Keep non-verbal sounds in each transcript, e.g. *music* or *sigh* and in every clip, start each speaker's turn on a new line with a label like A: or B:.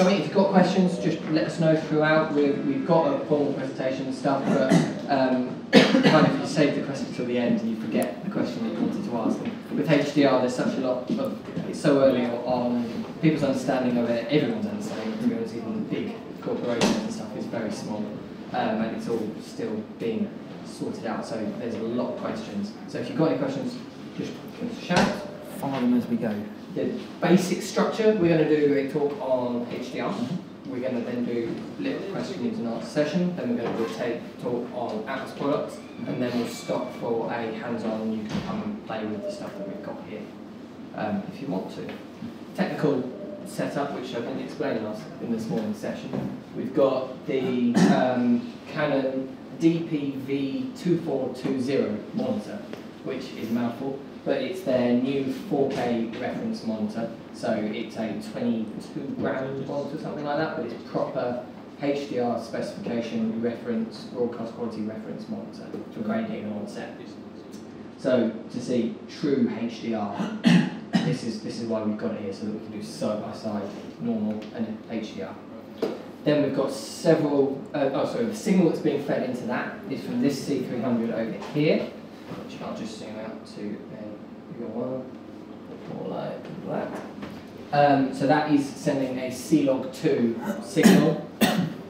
A: coming. If you've got questions, just let us know throughout. we have got a formal presentation and stuff, but um, kind of if you save the question till the end and you forget the question that you wanted to ask. with HDR, there's such a lot of, it's so early on, people's understanding of it, everyone's understanding of it, even the big corporations and stuff is very small, um, and it's all still being sorted out, so there's a lot of questions. So if you've got any questions, just shout.
B: Fire them as we go.
A: The basic structure, we're going to do a talk on HDR. We're going to then do little questions and answer session. Then we're going to do a take talk on Atomos products, and then we'll stop for a hands-on. You can come and play with the stuff that we've got here, um, if you want to. Technical setup, which I didn't explain last in this morning's session. We've got the um, Canon DPV2420 monitor, which is a mouthful but it's their new 4K reference monitor. So it's a 22 gram monitor, something like that, but it's proper HDR specification reference, broadcast quality reference monitor for grading on set. So to see true HDR, *coughs* this is this is why we've got it here, so that we can do side by side normal and HDR. Then we've got several, uh, oh sorry, the signal that's being fed into that is from this C300 over here, which I'll just zoom out to one, more like that. Um, so that is sending a C-Log2 signal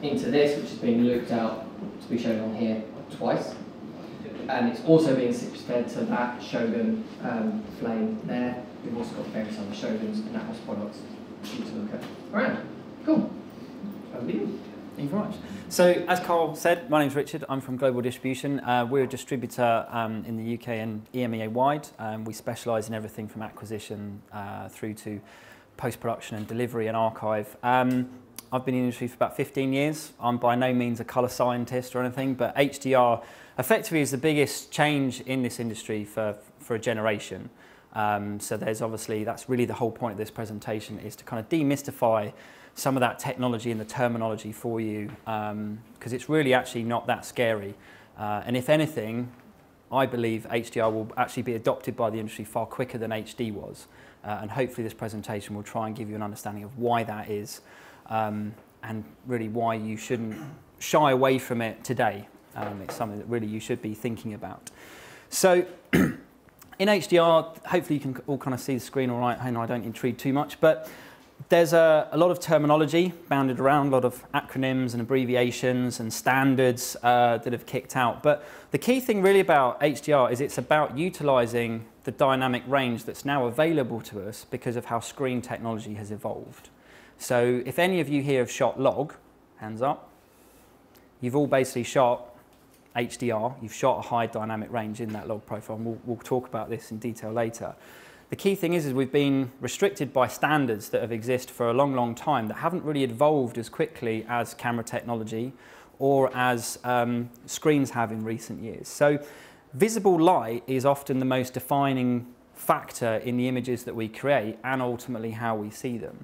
A: into this, which is being looped out to be shown on here twice. And it's also being fed to that Shogun um, flame there. We've also got various other Shoguns and Atomos products to look at around. Cool. Over to you.
B: Thank you very much. So, as Carl said, my name is Richard. I'm from Global Distribution. Uh, we're a distributor um, in the UK and EMEA wide. Um, we specialise in everything from acquisition uh, through to post-production and delivery and archive. Um, I've been in the industry for about 15 years. I'm by no means a colour scientist or anything, but HDR effectively is the biggest change in this industry for, for a generation. Um, so there's obviously, that's really the whole point of this presentation is to kind of demystify some of that technology and the terminology for you because um, it's really actually not that scary. Uh, and if anything, I believe HDR will actually be adopted by the industry far quicker than HD was. Uh, and hopefully this presentation will try and give you an understanding of why that is um, and really why you shouldn't shy away from it today. Um, it's something that really you should be thinking about. So *clears throat* in HDR, hopefully you can all kind of see the screen all right, and I don't intrude too much, but there's a, a, lot of terminology bounded around, a lot of acronyms and abbreviations and standards uh, that have kicked out. But the key thing really about HDR is it's about utilizing the dynamic range that's now available to us because of how screen technology has evolved. So if any of you here have shot log, hands up, you've all basically shot HDR, you've shot a high dynamic range in that log profile, and we'll, we'll talk about this in detail later. The key thing is, is we've been restricted by standards that have existed for a long, long time that haven't really evolved as quickly as camera technology or as um, screens have in recent years. So visible light is often the most defining factor in the images that we create and ultimately how we see them.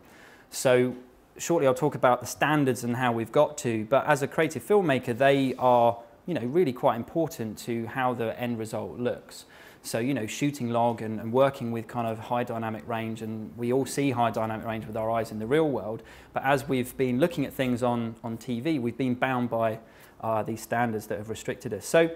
B: So shortly I'll talk about the standards and how we've got to, but as a creative filmmaker, they are you know, really quite important to how the end result looks. So, you know, shooting log and, and, working with kind of high dynamic range, and we all see high dynamic range with our eyes in the real world. But as we've been looking at things on, on TV, we've been bound by uh, these standards that have restricted us. So,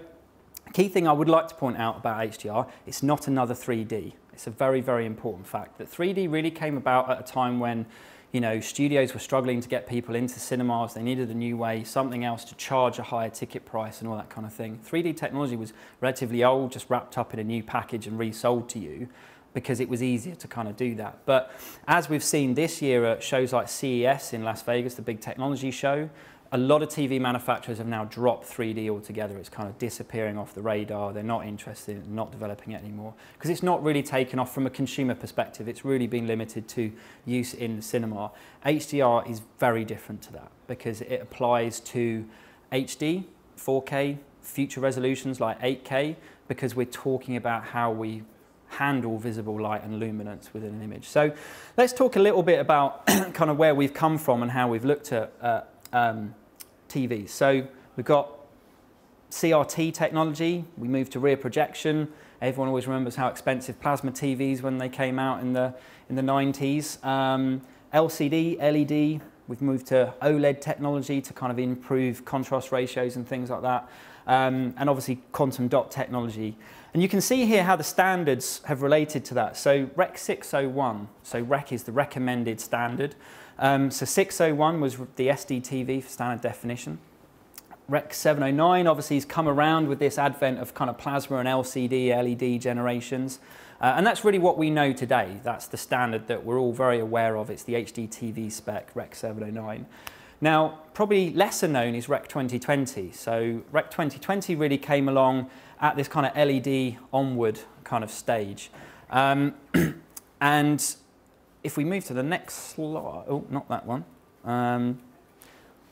B: key thing I would like to point out about HDR, it's not another 3D. It's a very, very important fact that 3D really came about at a time when you know, studios were struggling to get people into cinemas. They needed a new way, something else to charge a higher ticket price and all that kind of thing. 3D technology was relatively old, just wrapped up in a new package and resold to you because it was easier to kind of do that. But as we've seen this year at shows like CES in Las Vegas, the big technology show, a lot of TV manufacturers have now dropped 3D altogether. It's kind of disappearing off the radar. They're not interested in not developing it anymore because it's not really taken off from a consumer perspective. It's really been limited to use in the cinema. HDR is very different to that because it applies to HD, 4K, future resolutions like 8K because we're talking about how we handle visible light and luminance within an image. So let's talk a little bit about *clears throat* kind of where we've come from and how we've looked at uh, um, TVs. So we've got CRT technology, we moved to rear projection. Everyone always remembers how expensive plasma TVs when they came out in the, in the 90s. Um, LCD, LED, We've moved to OLED technology to kind of improve contrast ratios and things like that. Um, and obviously quantum dot technology. And you can see here how the standards have related to that. So REC 601, so REC is the recommended standard. Um, so 601 was the SDTV for standard definition. REC 709 obviously has come around with this advent of kind of plasma and LCD, LED generations. Uh, and that's really what we know today. That's the standard that we're all very aware of. It's the HDTV spec, REC 709. Now, probably lesser known is REC 2020. So REC 2020 really came along at this kind of LED onward kind of stage. Um, *clears throat* and if we move to the next slide, oh, not that one. Um,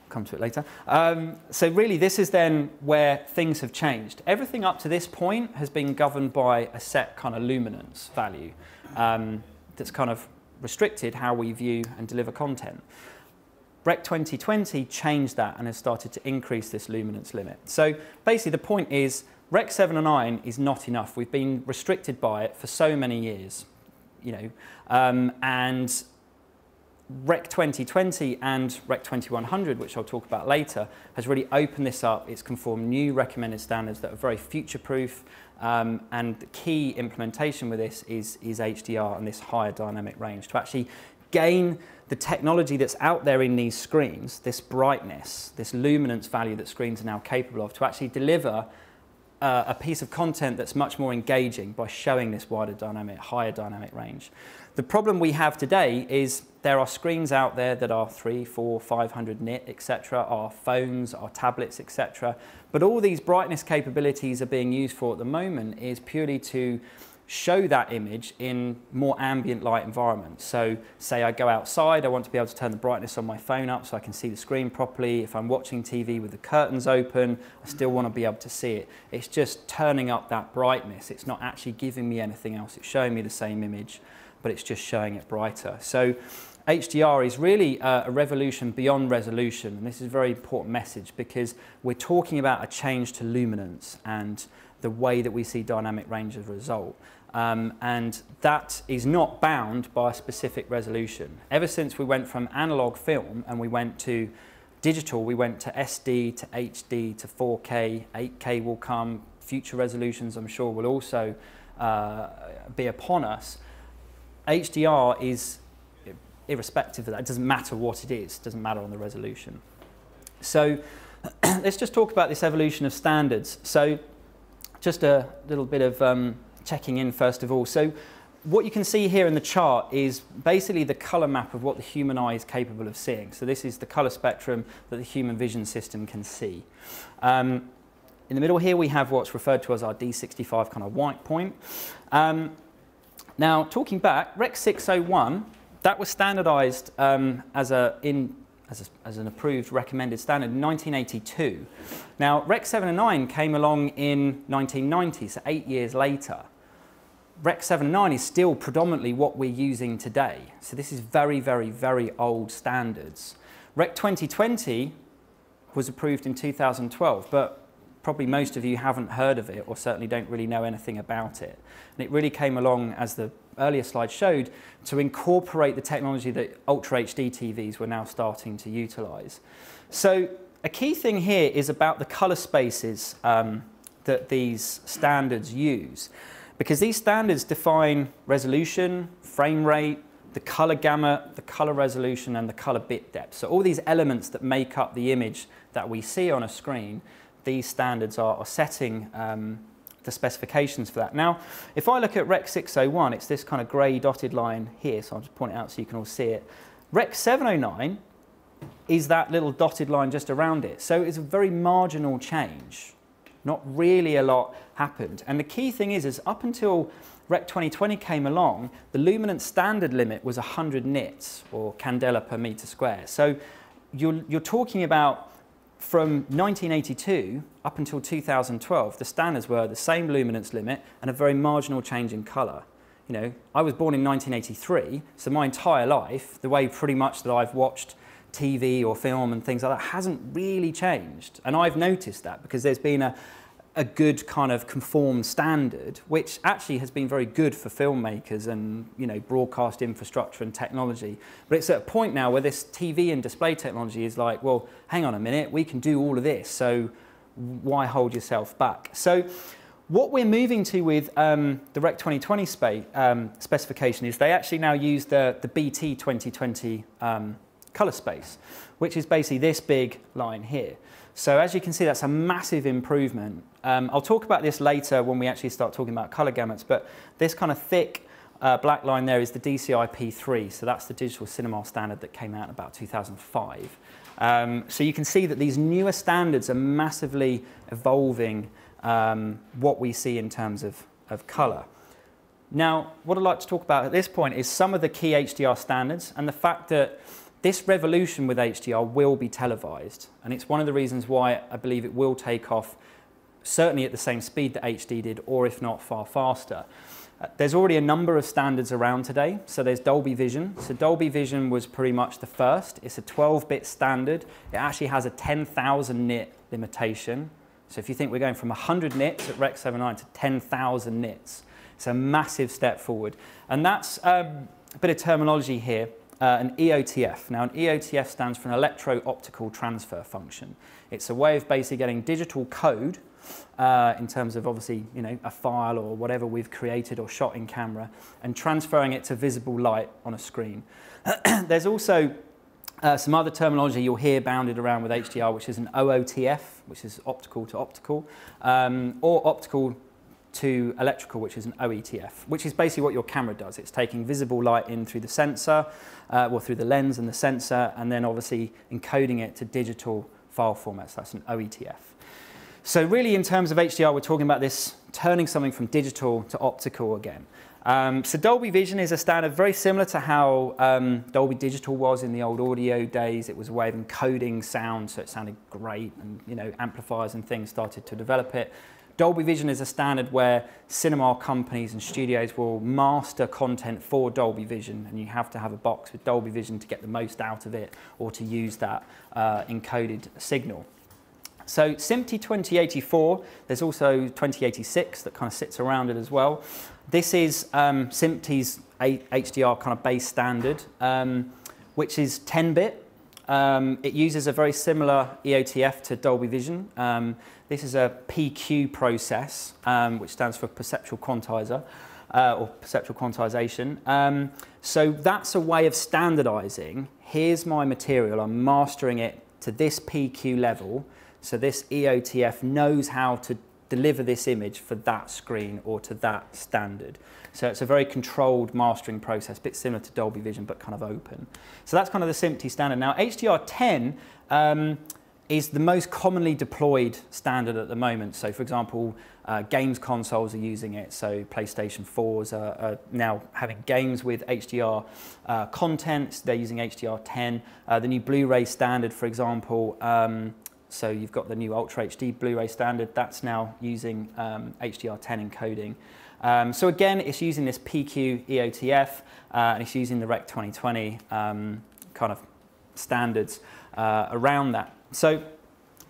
B: come to it later. Um, so really this is then where things have changed. Everything up to this point has been governed by a set kind of luminance value um, that's kind of restricted how we view and deliver content. REC 2020 changed that and has started to increase this luminance limit. So basically the point is REC 709 is not enough. We've been restricted by it for so many years, you know, um, and REC 2020 and REC 2100, which I'll talk about later, has really opened this up. It's conformed new recommended standards that are very future-proof, um, and the key implementation with this is, is HDR and this higher dynamic range to actually gain the technology that's out there in these screens, this brightness, this luminance value that screens are now capable of, to actually deliver uh, a piece of content that's much more engaging by showing this wider dynamic, higher dynamic range. The problem we have today is there are screens out there that are three, four, 500 nit, etc., our phones, our tablets, etc. But all these brightness capabilities are being used for at the moment is purely to show that image in more ambient light environments. So say I go outside, I want to be able to turn the brightness on my phone up so I can see the screen properly. If I'm watching TV with the curtains open, I still want to be able to see it. It's just turning up that brightness. It's not actually giving me anything else. It's showing me the same image, but it's just showing it brighter. So HDR is really uh, a revolution beyond resolution. And this is a very important message because we're talking about a change to luminance and the way that we see dynamic range as a result. Um, and that is not bound by a specific resolution. Ever since we went from analog film and we went to digital, we went to SD, to HD, to 4K, 8K will come, future resolutions I'm sure will also uh, be upon us. HDR is irrespective of that, it doesn't matter what it is, it doesn't matter on the resolution. So *clears throat* let's just talk about this evolution of standards. So just a little bit of um, checking in first of all. So what you can see here in the chart is basically the color map of what the human eye is capable of seeing. So this is the color spectrum that the human vision system can see. Um, in the middle here we have what's referred to as our D65 kind of white point. Um, now talking back, REC 601, that was standardized um, as a, in as, a, as, an approved recommended standard in 1982. Now, REC 709 came along in 1990, so eight years later. REC 709 is still predominantly what we're using today. So this is very, very, very old standards. REC 2020 was approved in 2012, but probably most of you haven't heard of it or certainly don't really know anything about it. And it really came along, as the earlier slide showed, to incorporate the technology that Ultra HD TVs were now starting to utilize. So a key thing here is about the color spaces um, that these standards use. Because these standards define resolution, frame rate, the color gamut, the color resolution, and the color bit depth. So all these elements that make up the image that we see on a screen, these standards are, are setting um, the specifications for that. Now, if I look at REC 601, it's this kind of grey dotted line here, so I'll just point it out so you can all see it. REC 709 is that little dotted line just around it. So it's a very marginal change. Not really a lot happened. And the key thing is, is up until REC 2020 came along, the luminance standard limit was 100 nits, or candela per meter square. So you're, you're talking about from 1982 up until 2012, the standards were the same luminance limit and a very marginal change in colour. You know, I was born in 1983, so my entire life, the way pretty much that I've watched TV or film and things like that hasn't really changed. And I've noticed that because there's been a, a good kind of conformed standard, which actually has been very good for filmmakers and you know broadcast infrastructure and technology. But it's at a point now where this TV and display technology is like, well, hang on a minute, we can do all of this, so why hold yourself back? So what we're moving to with um, the Rec 2020 spe um, specification is they actually now use the, the BT 2020 um, color space, which is basically this big line here. So as you can see, that's a massive improvement. Um, I'll talk about this later when we actually start talking about color gamuts, but this kind of thick uh, black line there is the DCI P3, so that's the digital cinema standard that came out in about 2005. Um, so you can see that these newer standards are massively evolving um, what we see in terms of, of color. Now, what I'd like to talk about at this point is some of the key HDR standards and the fact that this revolution with HDR will be televised, and it's one of the reasons why I believe it will take off certainly at the same speed that HD did, or if not far faster. Uh, there's already a number of standards around today. So there's Dolby Vision. So Dolby Vision was pretty much the first. It's a 12-bit standard. It actually has a 10,000 nit limitation. So if you think we're going from 100 nits at Rec 79 to 10,000 nits, it's a massive step forward. And that's um, a bit of terminology here uh, an EOTF. Now, an EOTF stands for an electro-optical transfer function. It's a way of basically getting digital code uh, in terms of obviously, you know, a file or whatever we've created or shot in camera and transferring it to visible light on a screen. *clears throat* There's also uh, some other terminology you'll hear bounded around with HDR, which is an OOTF, which is optical to optical, um, or optical to electrical, which is an OETF, which is basically what your camera does. It's taking visible light in through the sensor, uh, well, through the lens and the sensor, and then obviously encoding it to digital file formats. That's an OETF. So really, in terms of HDR, we're talking about this turning something from digital to optical again. Um, so Dolby Vision is a standard very similar to how um, Dolby Digital was in the old audio days. It was a way of encoding sound, so it sounded great, and you know amplifiers and things started to develop it. Dolby Vision is a standard where cinema companies and studios will master content for Dolby Vision, and you have to have a box with Dolby Vision to get the most out of it or to use that uh, encoded signal. So SMPTE 2084, there's also 2086 that kind of sits around it as well. This is um, SMPTE's HDR kind of base standard, um, which is 10-bit. Um, it uses a very similar EOTF to Dolby Vision. Um, this is a PQ process, um, which stands for perceptual quantizer, uh, or perceptual quantization. Um, so that's a way of standardizing. Here's my material, I'm mastering it to this PQ level. So this EOTF knows how to deliver this image for that screen or to that standard. So it's a very controlled mastering process, a bit similar to Dolby Vision, but kind of open. So that's kind of the SMPTE standard. Now, HDR10 um, is the most commonly deployed standard at the moment. So for example, uh, games consoles are using it. So PlayStation 4s are, are now having games with HDR uh, content. They're using HDR10. Uh, the new Blu-ray standard, for example, um, so you've got the new Ultra HD Blu-ray standard. That's now using um, HDR10 encoding. Um, so again, it's using this PQ EOTF, uh, and it's using the Rec 2020 um, kind of standards uh, around that. So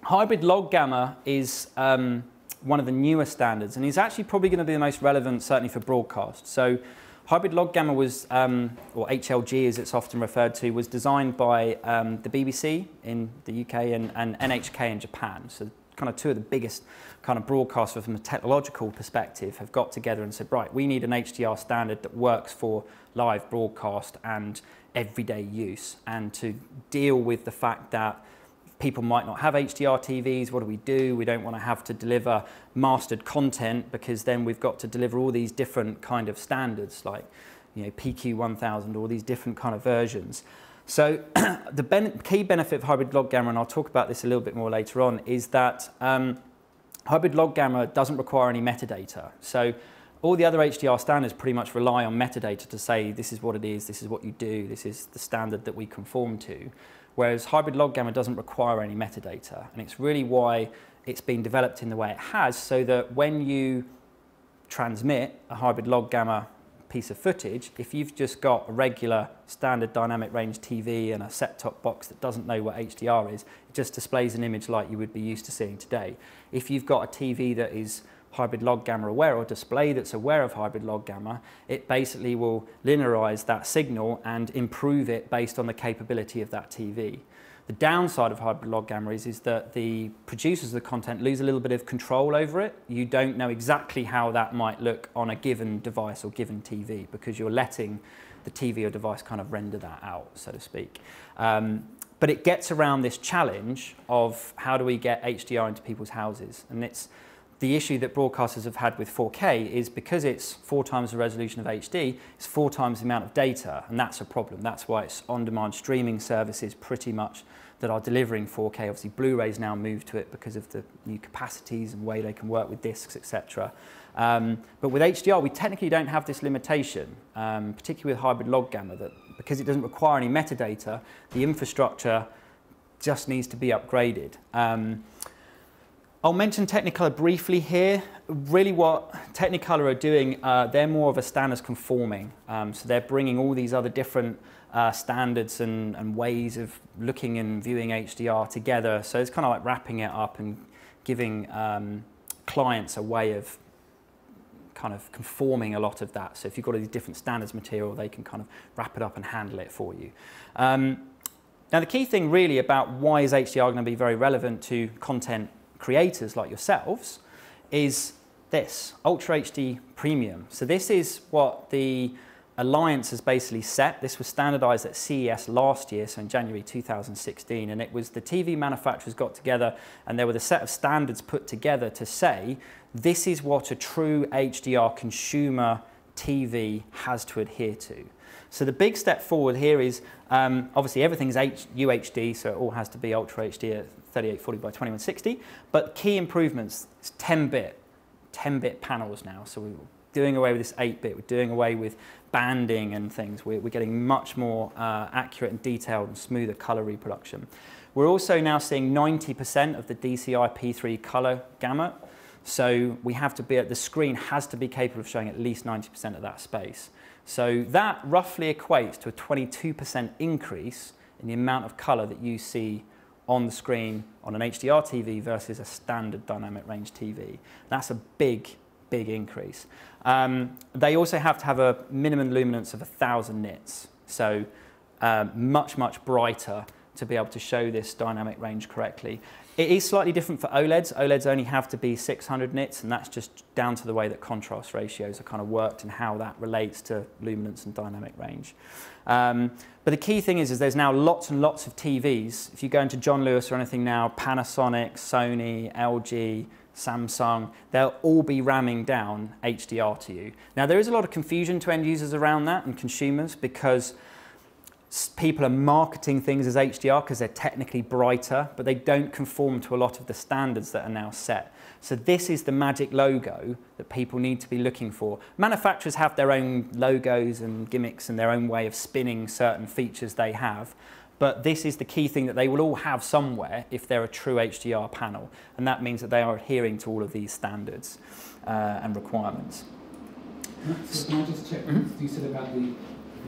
B: hybrid log gamma is um, one of the newer standards and is actually probably going to be the most relevant certainly for broadcast. So hybrid log gamma was, um, or HLG as it's often referred to, was designed by um, the BBC in the UK and, and NHK in Japan. So kind of two of the biggest kind of broadcasters from a technological perspective have got together and said, right, we need an HDR standard that works for live broadcast and everyday use and to deal with the fact that people might not have HDR TVs. What do we do? We don't want to have to deliver mastered content because then we've got to deliver all these different kind of standards like you know, PQ1000, all these different kind of versions. So *clears throat* the ben key benefit of hybrid log gamma, and I'll talk about this a little bit more later on, is that um, hybrid log gamma doesn't require any metadata. So all the other HDR standards pretty much rely on metadata to say this is what it is, this is what you do, this is the standard that we conform to whereas hybrid log gamma doesn't require any metadata. And it's really why it's been developed in the way it has, so that when you transmit a hybrid log gamma piece of footage, if you've just got a regular standard dynamic range TV and a set-top box that doesn't know what HDR is, it just displays an image like you would be used to seeing today. If you've got a TV that is hybrid log gamma aware or display that's aware of hybrid log gamma, it basically will linearize that signal and improve it based on the capability of that TV. The downside of hybrid log gamma is, is that the producers of the content lose a little bit of control over it. You don't know exactly how that might look on a given device or given TV because you're letting the TV or device kind of render that out, so to speak. Um, but it gets around this challenge of how do we get HDR into people's houses. And it's the issue that broadcasters have had with 4K is because it's four times the resolution of HD, it's four times the amount of data, and that's a problem. That's why it's on-demand streaming services pretty much that are delivering 4K. Obviously, Blu-rays now moved to it because of the new capacities and way they can work with discs, etc. Um, but with HDR, we technically don't have this limitation, um, particularly with hybrid log gamma, that because it doesn't require any metadata, the infrastructure just needs to be upgraded. Um, I'll mention Technicolor briefly here. Really what Technicolor are doing, uh, they're more of a standards conforming. Um, so they're bringing all these other different uh, standards and, and, ways of looking and viewing HDR together. So it's kind of like wrapping it up and giving um, clients a way of kind of conforming a lot of that. So if you've got these different standards material, they can kind of wrap it up and handle it for you. Um, now the key thing really about why is HDR going to be very relevant to content creators like yourselves is this, Ultra HD Premium. So this is what the Alliance has basically set. This was standardized at CES last year, so in January 2016, and it was the TV manufacturers got together and there were a set of standards put together to say this is what a true HDR consumer TV has to adhere to. So the big step forward here is um, obviously everything's H UHD, so it all has to be Ultra HD at 3840 by 2160. But key improvements, it's 10-bit, 10-bit panels now. So we're doing away with this 8-bit. We're doing away with banding and things. We're, we're getting much more uh, accurate and detailed and smoother color reproduction. We're also now seeing 90% of the DCI P3 color gamut. So we have to be at the screen has to be capable of showing at least 90% of that space. So that roughly equates to a 22% increase in the amount of color that you see on the screen on an HDR TV versus a standard dynamic range TV. That's a big, big increase. Um, they also have to have a minimum luminance of 1,000 nits, so um, much, much brighter to be able to show this dynamic range correctly. It is slightly different for OLEDs. OLEDs only have to be 600 nits, and that's just down to the way that contrast ratios are kind of worked and how that relates to luminance and dynamic range. Um, but the key thing is, is there's now lots and lots of TVs. If you go into John Lewis or anything now, Panasonic, Sony, LG, Samsung, they'll all be ramming down HDR to you. Now, there is a lot of confusion to end users around that and consumers because people are marketing things as HDR because they're technically brighter, but they don't conform to a lot of the standards that are now set. So this is the magic logo that people need to be looking for. Manufacturers have their own logos and gimmicks and their own way of spinning certain features they have, but this is the key thing that they will all have somewhere if they're a true HDR panel, and that means that they are adhering to all of these standards uh, and requirements.
C: So can I just check, mm -hmm. you said about the,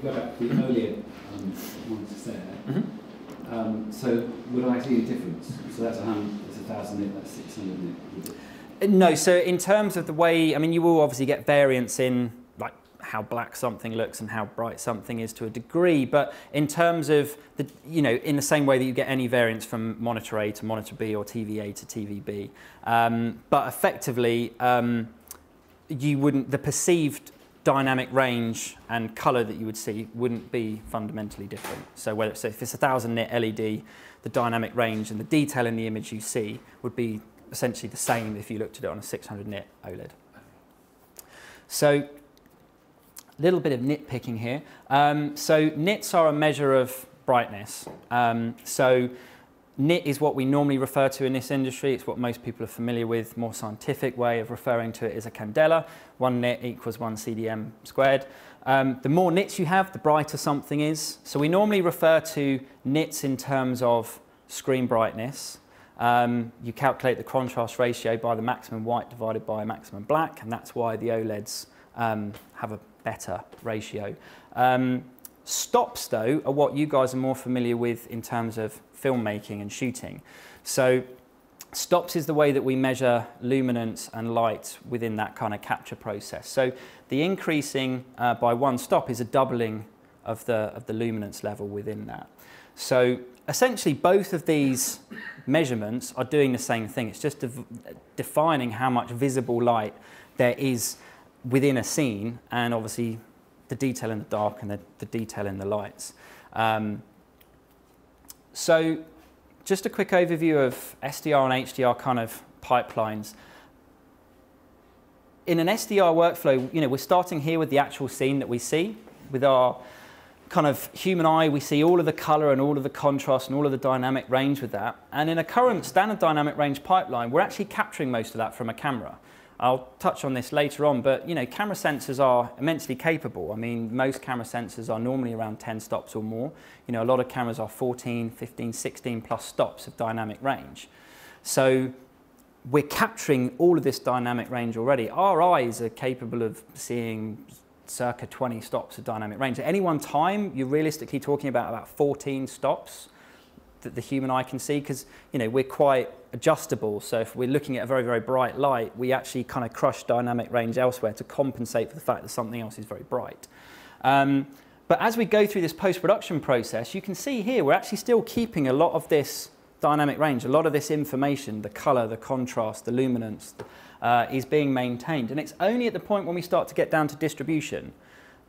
C: go back to the earlier um, ones there, mm -hmm. um, so would I see a difference? So that's a hundred, that's a thousand nit, that's 600 nit.
B: No, so in terms of the way, I mean, you will obviously get variance in like how black something looks and how bright something is to a degree, but in terms of the, you know, in the same way that you get any variance from monitor A to monitor B or TV A to TV B, um, but effectively, um, you wouldn't, the perceived dynamic range and color that you would see wouldn't be fundamentally different. So whether so if it's a thousand nit LED, the dynamic range and the detail in the image you see would be essentially the same if you looked at it on a 600 nit OLED. So a little bit of nitpicking here. Um, so nits are a measure of brightness. Um, so nit is what we normally refer to in this industry. It's what most people are familiar with. More scientific way of referring to it is a candela. One nit equals one CDM squared. Um, the more nits you have, the brighter something is. So we normally refer to nits in terms of screen brightness. Um, you calculate the contrast ratio by the maximum white divided by maximum black, and that's why the OLEDs um, have a better ratio. Um, stops, though, are what you guys are more familiar with in terms of filmmaking and shooting. So stops is the way that we measure luminance and light within that kind of capture process. So the increasing uh, by one stop is a doubling of the, of the luminance level within that. So essentially both of these measurements are doing the same thing. It's just de defining how much visible light there is within a scene and obviously the detail in the dark and the, the detail in the lights. Um, so just a quick overview of SDR and HDR kind of pipelines. In an SDR workflow, you know, we're starting here with the actual scene that we see with our kind of human eye, we see all of the color and all of the contrast and all of the dynamic range with that. And in a current standard dynamic range pipeline, we're actually capturing most of that from a camera. I'll touch on this later on, but you know, camera sensors are immensely capable. I mean, most camera sensors are normally around 10 stops or more. You know, a lot of cameras are 14, 15, 16 plus stops of dynamic range. So we're capturing all of this dynamic range already. Our eyes are capable of seeing circa 20 stops of dynamic range. At any one time, you're realistically talking about about 14 stops that the human eye can see because you know we're quite adjustable. So if we're looking at a very very bright light, we actually kind of crush dynamic range elsewhere to compensate for the fact that something else is very bright. Um, but as we go through this post-production process, you can see here we're actually still keeping a lot of this dynamic range, a lot of this information, the color, the contrast, the luminance, uh, is being maintained. And it's only at the point when we start to get down to distribution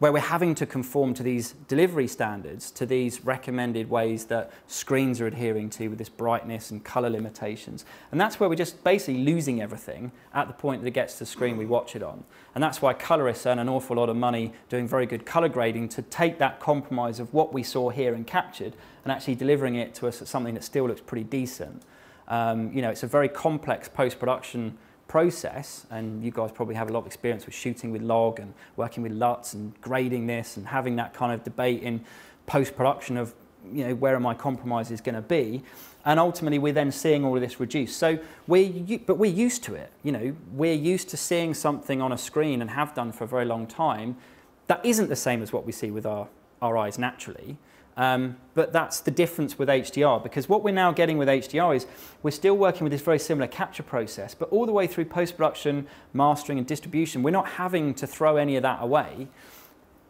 B: where we're having to conform to these delivery standards, to these recommended ways that screens are adhering to with this brightness and color limitations. And that's where we're just basically losing everything at the point that it gets to the screen we watch it on. And that's why colorists earn an awful lot of money doing very good color grading to take that compromise of what we saw here and captured and actually delivering it to us as something that still looks pretty decent. Um, you know, it's a very complex post-production process, and you guys probably have a lot of experience with shooting with log and working with LUTs and grading this and having that kind of debate in post-production of, you know, where are my compromises going to be? And ultimately, we're then seeing all of this reduced. So we're, but we're used to it. You know, we're used to seeing something on a screen and have done for a very long time that isn't the same as what we see with our, our eyes naturally. Um, but that's the difference with HDR because what we're now getting with HDR is we're still working with this very similar capture process, but all the way through post-production, mastering and distribution, we're not having to throw any of that away.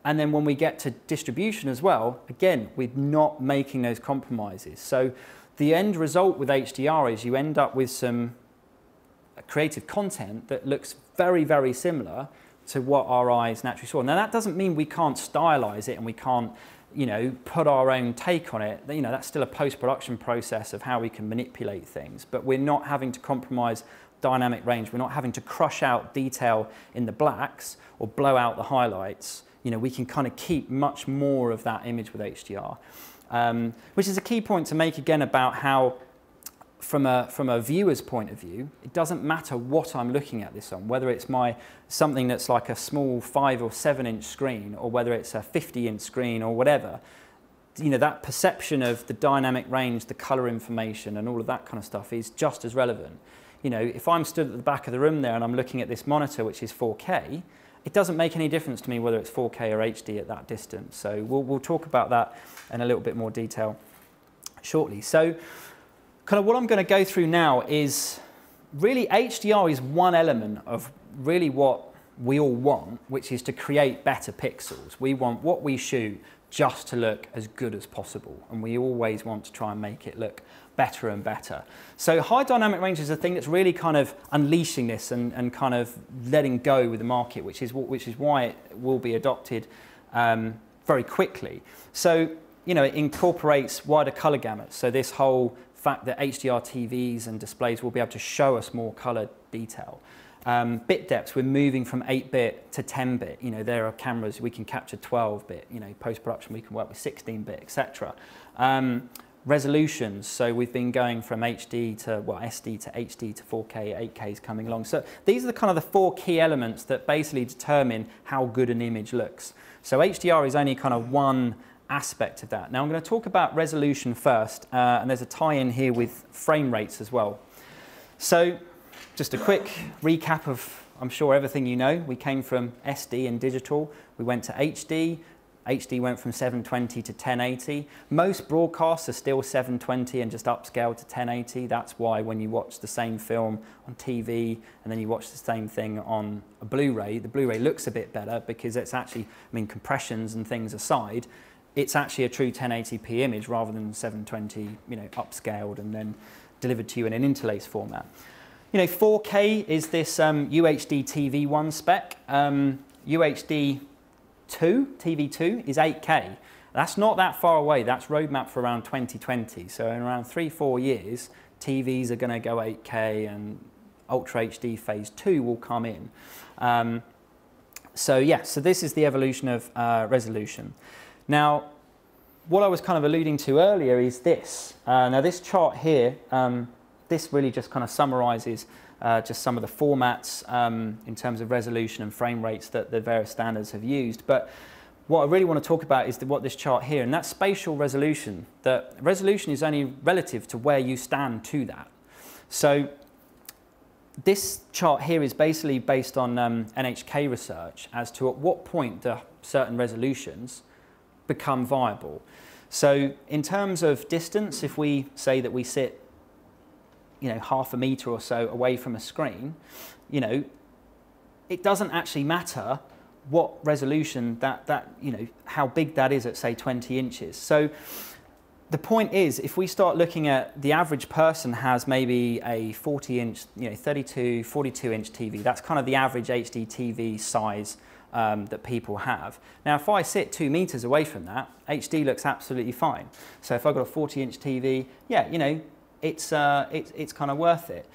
B: And then when we get to distribution as well, again, we're not making those compromises. So the end result with HDR is you end up with some creative content that looks very, very similar to what our eyes naturally saw. Now that doesn't mean we can't stylize it and we can't you know, put our own take on it, you know, that's still a post-production process of how we can manipulate things. But we're not having to compromise dynamic range. We're not having to crush out detail in the blacks or blow out the highlights. You know, we can kind of keep much more of that image with HDR. Um, which is a key point to make again about how from a, from a viewer's point of view, it doesn't matter what I'm looking at this on, whether it's my something that's like a small five or seven inch screen, or whether it's a 50 inch screen or whatever. You know, that perception of the dynamic range, the color information, and all of that kind of stuff is just as relevant. You know, if I'm stood at the back of the room there and I'm looking at this monitor, which is 4K, it doesn't make any difference to me whether it's 4K or HD at that distance. So we'll, we'll talk about that in a little bit more detail shortly. So kind of what I'm going to go through now is really HDR is one element of really what we all want, which is to create better pixels. We want what we shoot just to look as good as possible, and we always want to try and make it look better and better. So high dynamic range is a thing that's really kind of unleashing this and, and kind of letting go with the market, which is, which is why it will be adopted um, very quickly. So, you know, it incorporates wider color gamuts. So this whole fact that HDR TVs and displays will be able to show us more color detail. Um, bit depths, we're moving from 8-bit to 10-bit. You know, there are cameras we can capture 12-bit. You know, post-production we can work with 16-bit, etc. Um, resolutions, so we've been going from HD to, well, SD to HD to 4K, 8K is coming along. So these are the kind of the four key elements that basically determine how good an image looks. So HDR is only kind of one aspect of that. Now I'm going to talk about resolution first, uh, and there's a tie-in here with frame rates as well. So just a quick recap of, I'm sure, everything you know. We came from SD and digital. We went to HD. HD went from 720 to 1080. Most broadcasts are still 720 and just upscaled to 1080. That's why when you watch the same film on TV and then you watch the same thing on a Blu-ray, the Blu-ray looks a bit better because it's actually, I mean, compressions and things aside, it's actually a true 1080p image rather than 720, you know, upscaled and then delivered to you in an interlace format. You know, 4K is this um, UHD TV1 spec. Um, UHD 2, TV2, is 8K. That's not that far away. That's roadmap for around 2020. So in around three, four years, TVs are going to go 8K and Ultra HD Phase 2 will come in. Um, so yeah, so this is the evolution of uh, resolution. Now, what I was kind of alluding to earlier is this. Uh, now this chart here, um, this really just kind of summarizes uh, just some of the formats um, in terms of resolution and frame rates that the various standards have used. But what I really want to talk about is the, what this chart here, and that's spatial resolution. That resolution is only relative to where you stand to that. So this chart here is basically based on um, NHK research as to at what point do certain resolutions become viable. So in terms of distance, if we say that we sit you know, half a meter or so away from a screen, you know, it doesn't actually matter what resolution that, that, you know, how big that is at say 20 inches. So the point is, if we start looking at the average person has maybe a 40 inch, you know, 32, 42 inch TV. That's kind of the average HD TV size um, that people have. Now, if I sit two meters away from that, HD looks absolutely fine. So if I've got a 40 inch TV, yeah, you know, it's, uh, it's, it's kind of worth it.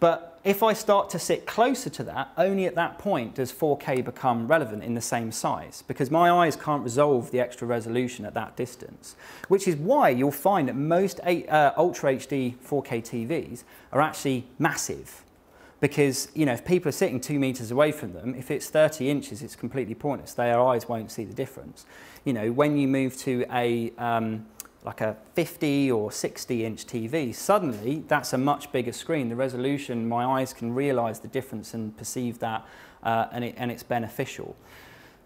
B: But if I start to sit closer to that, only at that point does 4K become relevant in the same size because my eyes can't resolve the extra resolution at that distance, which is why you'll find that most uh, Ultra HD 4K TVs are actually massive because you know if people are sitting two meters away from them if it's 30 inches it's completely pointless their eyes won't see the difference you know when you move to a um, like a 50 or 60 inch TV, suddenly that's a much bigger screen. The resolution, my eyes can realize the difference and perceive that, uh, and, it, and it's beneficial.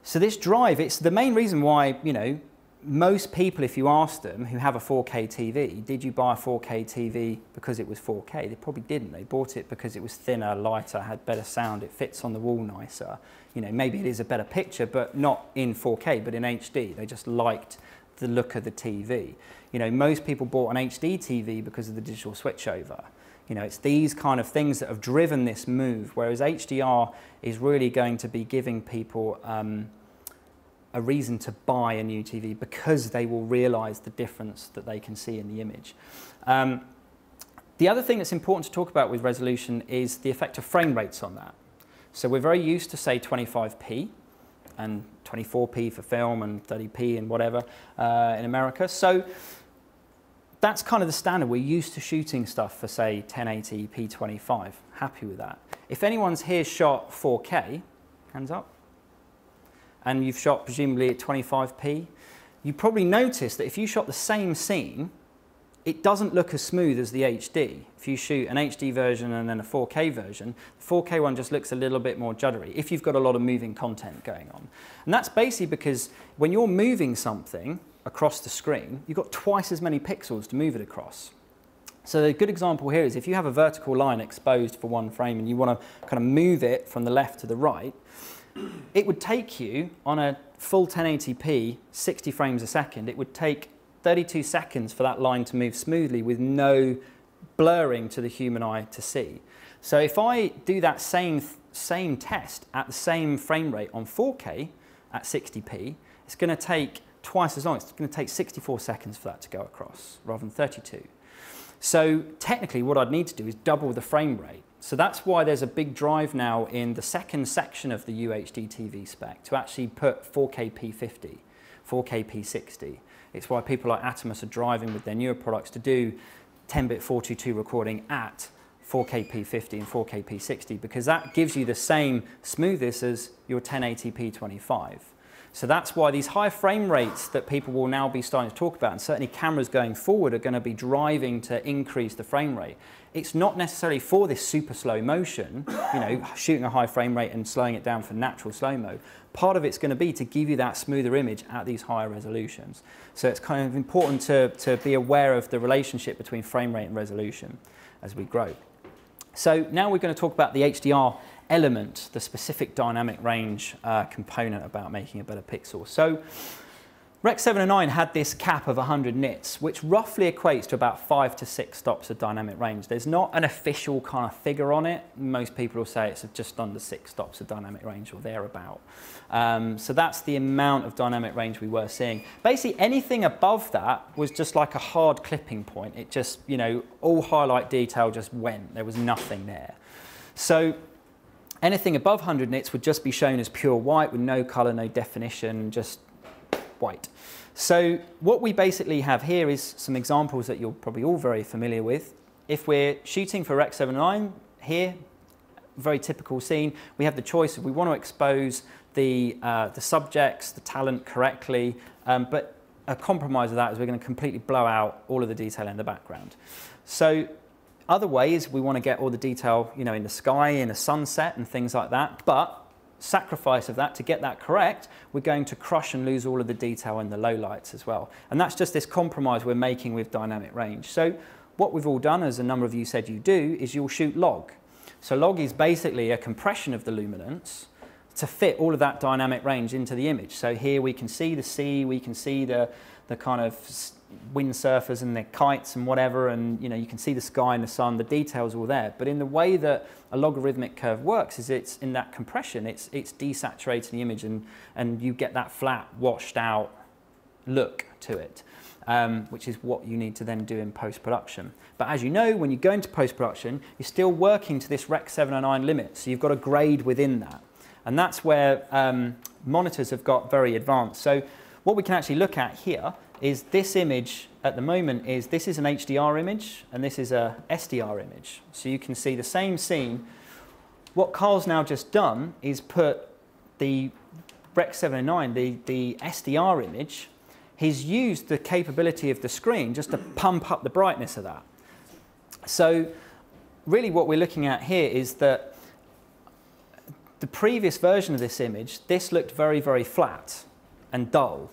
B: So this drive, it's the main reason why, you know, most people, if you ask them who have a 4K TV, did you buy a 4K TV because it was 4K? They probably didn't. They bought it because it was thinner, lighter, had better sound, it fits on the wall nicer. You know, maybe it is a better picture, but not in 4K, but in HD. They just liked the look of the TV. You know, most people bought an HD TV because of the digital switchover. You know, it's these kind of things that have driven this move, whereas HDR is really going to be giving people um, a reason to buy a new TV because they will realize the difference that they can see in the image. Um, the other thing that's important to talk about with resolution is the effect of frame rates on that. So we're very used to say 25p, and 24p for film and 30p and whatever uh, in America. So that's kind of the standard. We're used to shooting stuff for say 1080 p25. Happy with that. If anyone's here shot 4K, hands up, and you've shot presumably at 25p, you probably noticed that if you shot the same scene it doesn't look as smooth as the HD. If you shoot an HD version and then a 4K version, the 4K one just looks a little bit more juddery if you've got a lot of moving content going on. And that's basically because when you're moving something across the screen, you've got twice as many pixels to move it across. So a good example here is if you have a vertical line exposed for one frame and you want to kind of move it from the left to the right, it would take you on a full 1080p, 60 frames a second, it would take 32 seconds for that line to move smoothly with no blurring to the human eye to see. So if I do that same, same test at the same frame rate on 4K at 60p, it's going to take twice as long. It's going to take 64 seconds for that to go across rather than 32. So technically what I'd need to do is double the frame rate. So that's why there's a big drive now in the second section of the UHD TV spec to actually put 4K P50, 4K P60. It's why people like Atomos are driving with their newer products to do 10-bit 422 recording at 4K P50 and 4K P60 because that gives you the same smoothness as your 1080p 25. So that's why these high frame rates that people will now be starting to talk about, and certainly cameras going forward are going to be driving to increase the frame rate. It's not necessarily for this super slow motion, you know, shooting a high frame rate and slowing it down for natural slow-mo. Part of it's going to be to give you that smoother image at these higher resolutions. So it's kind of important to, to be aware of the relationship between frame rate and resolution as we grow. So now we're going to talk about the HDR element, the specific dynamic range uh, component about making a better pixel. So Rec 709 had this cap of 100 nits, which roughly equates to about five to six stops of dynamic range. There's not an official kind of figure on it. Most people will say it's just under six stops of dynamic range or thereabout. Um, so that's the amount of dynamic range we were seeing. Basically, anything above that was just like a hard clipping point. It just, you know, all highlight detail just went. There was nothing there. So anything above 100 nits would just be shown as pure white with no color, no definition, just white. So what we basically have here is some examples that you're probably all very familiar with. If we're shooting for Rec 79 here, very typical scene, we have the choice if we want to expose the, uh, the subjects, the talent correctly, um, but a compromise of that is we're going to completely blow out all of the detail in the background. So other ways we want to get all the detail, you know, in the sky, in a sunset and things like that, but sacrifice of that to get that correct, we're going to crush and lose all of the detail in the low lights as well. And that's just this compromise we're making with dynamic range. So what we've all done, as a number of you said you do, is you'll shoot log. So log is basically a compression of the luminance to fit all of that dynamic range into the image. So here we can see the sea, we can see the, the kind of windsurfers and their kites and whatever, and you know you can see the sky and the sun. The details all there. But in the way that a logarithmic curve works, is it's in that compression. It's it's desaturating the image, and and you get that flat, washed out look to it. Um, which is what you need to then do in post-production. But as you know, when you go into post-production, you're still working to this Rec 709 limit, so you've got a grade within that. And that's where um, monitors have got very advanced. So what we can actually look at here is this image at the moment is this is an HDR image and this is a SDR image. So you can see the same scene. What Carl's now just done is put the Rec 709, the, the SDR image, he's used the capability of the screen just to pump up the brightness of that. So really what we're looking at here is that the previous version of this image, this looked very, very flat and dull.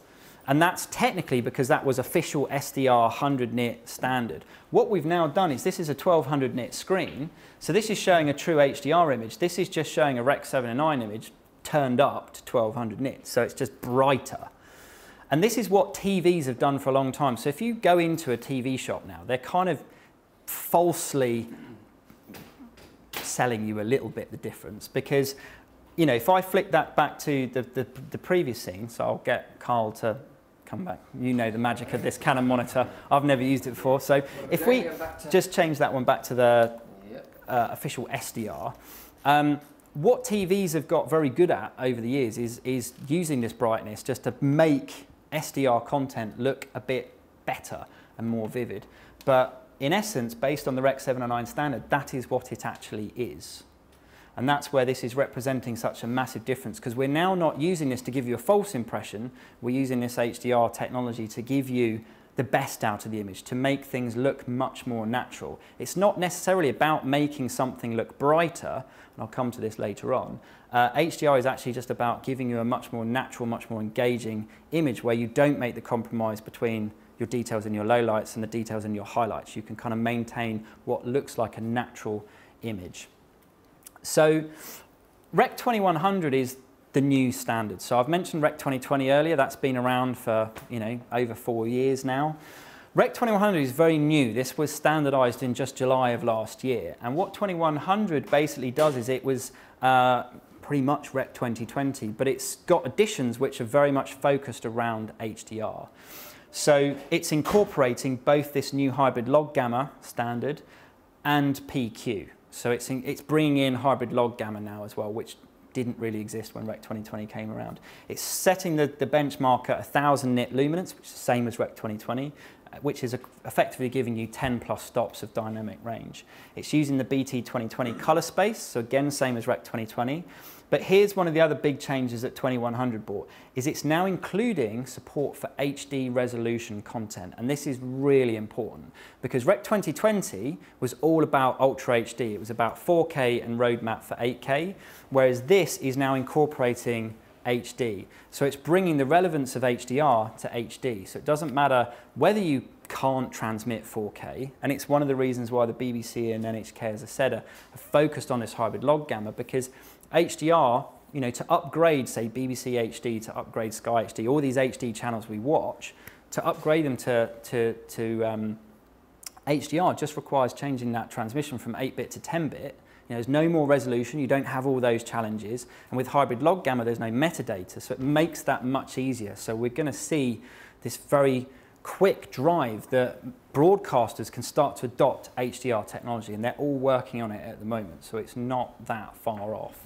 B: And that's technically because that was official SDR 100 nit standard. What we've now done is this is a 1200 nit screen. So this is showing a true HDR image. This is just showing a Rec 709 image turned up to 1200 nits. So it's just brighter. And this is what TVs have done for a long time. So if you go into a TV shop now, they're kind of falsely selling you a little bit the difference because you know, if I flick that back to the, the, the, previous scene, so I'll get Carl to come back. You know the magic of this Canon monitor. I've never used it before. So if we just change that one back to the uh, official SDR, um, what TVs have got very good at over the years is, is using this brightness just to make SDR content look a bit better and more vivid. But in essence, based on the Rec 709 standard, that is what it actually is. And that's where this is representing such a massive difference because we're now not using this to give you a false impression. We're using this HDR technology to give you the best out of the image, to make things look much more natural. It's not necessarily about making something look brighter, and I'll come to this later on. Uh, HDR is actually just about giving you a much more natural, much more engaging image where you don't make the compromise between your details in your lowlights and the details in your highlights. You can kind of maintain what looks like a natural image. So Rec 2100 is the new standard. So I've mentioned Rec 2020 earlier. That's been around for you know over four years now. Rec 2100 is very new. This was standardized in just July of last year. And what 2100 basically does is it was uh, pretty much Rec 2020, but it's got additions which are very much focused around HDR. So it's incorporating both this new hybrid log gamma standard and PQ. So it's, in, it's bringing in hybrid log gamma now as well, which didn't really exist when Rec 2020 came around. It's setting the, the benchmark at 1,000 nit luminance, which is the same as Rec 2020, uh, which is effectively giving you 10 plus stops of dynamic range. It's using the BT 2020 color space, so again, same as Rec 2020. But here's one of the other big changes that 2100 brought, is it's now including support for HD resolution content. And this is really important because Rec 2020 was all about Ultra HD. It was about 4K and roadmap for 8K, whereas this is now incorporating HD. So it's bringing the relevance of HDR to HD. So it doesn't matter whether you can't transmit 4K, and it's one of the reasons why the BBC and NHK, as I said, are focused on this hybrid log gamma because HDR, you know, to upgrade, say, BBC HD, to upgrade Sky HD, all these HD channels we watch, to upgrade them to, to, to um, HDR just requires changing that transmission from 8-bit to 10-bit. You know, there's no more resolution, you don't have all those challenges. And with hybrid log gamma, there's no metadata, so it makes that much easier. So we're going to see this very quick drive that broadcasters can start to adopt HDR technology, and they're all working on it at the moment, so it's not that far off.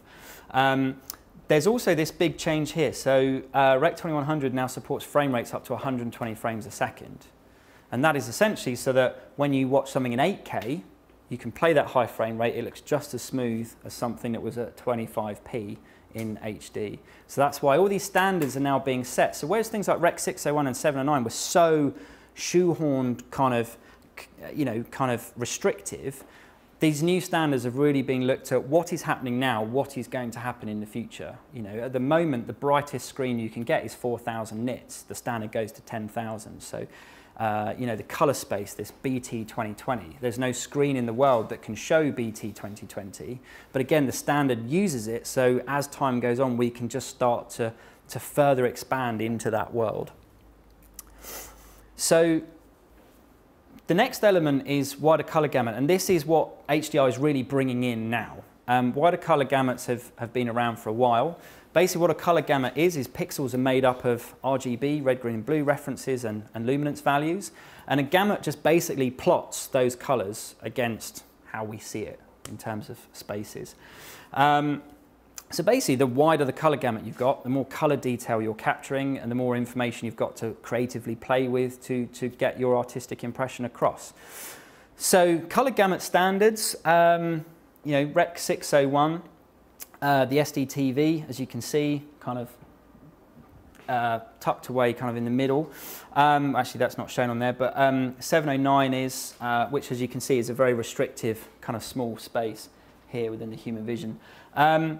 B: Um, there's also this big change here. So uh, Rec 2100 now supports frame rates up to 120 frames a second. And that is essentially so that when you watch something in 8K, you can play that high frame rate. It looks just as smooth as something that was at 25p in HD. So that's why all these standards are now being set. So whereas things like Rec 601 and 709 were so shoehorned kind of, you know, kind of restrictive, these new standards have really been looked at what is happening now, what is going to happen in the future. You know, at the moment, the brightest screen you can get is 4,000 nits. The standard goes to 10,000. So, uh, you know, the color space, this BT 2020, there's no screen in the world that can show BT 2020. But again, the standard uses it. So as time goes on, we can just start to, to further expand into that world. So the next element is wider color gamut, and this is what HDR is really bringing in now. Um, wider color gamuts have, have been around for a while. Basically what a color gamut is, is pixels are made up of RGB, red, green, and blue references and, and luminance values. And a gamut just basically plots those colors against how we see it in terms of spaces. Um, so basically, the wider the color gamut you've got, the more color detail you're capturing and the more information you've got to creatively play with to, to get your artistic impression across. So color gamut standards, um, you know, Rec 601, uh, the SDTV, as you can see, kind of uh, tucked away kind of in the middle. Um, actually, that's not shown on there, but um, 709 is, uh, which as you can see is a very restrictive kind of small space here within the human vision. Um,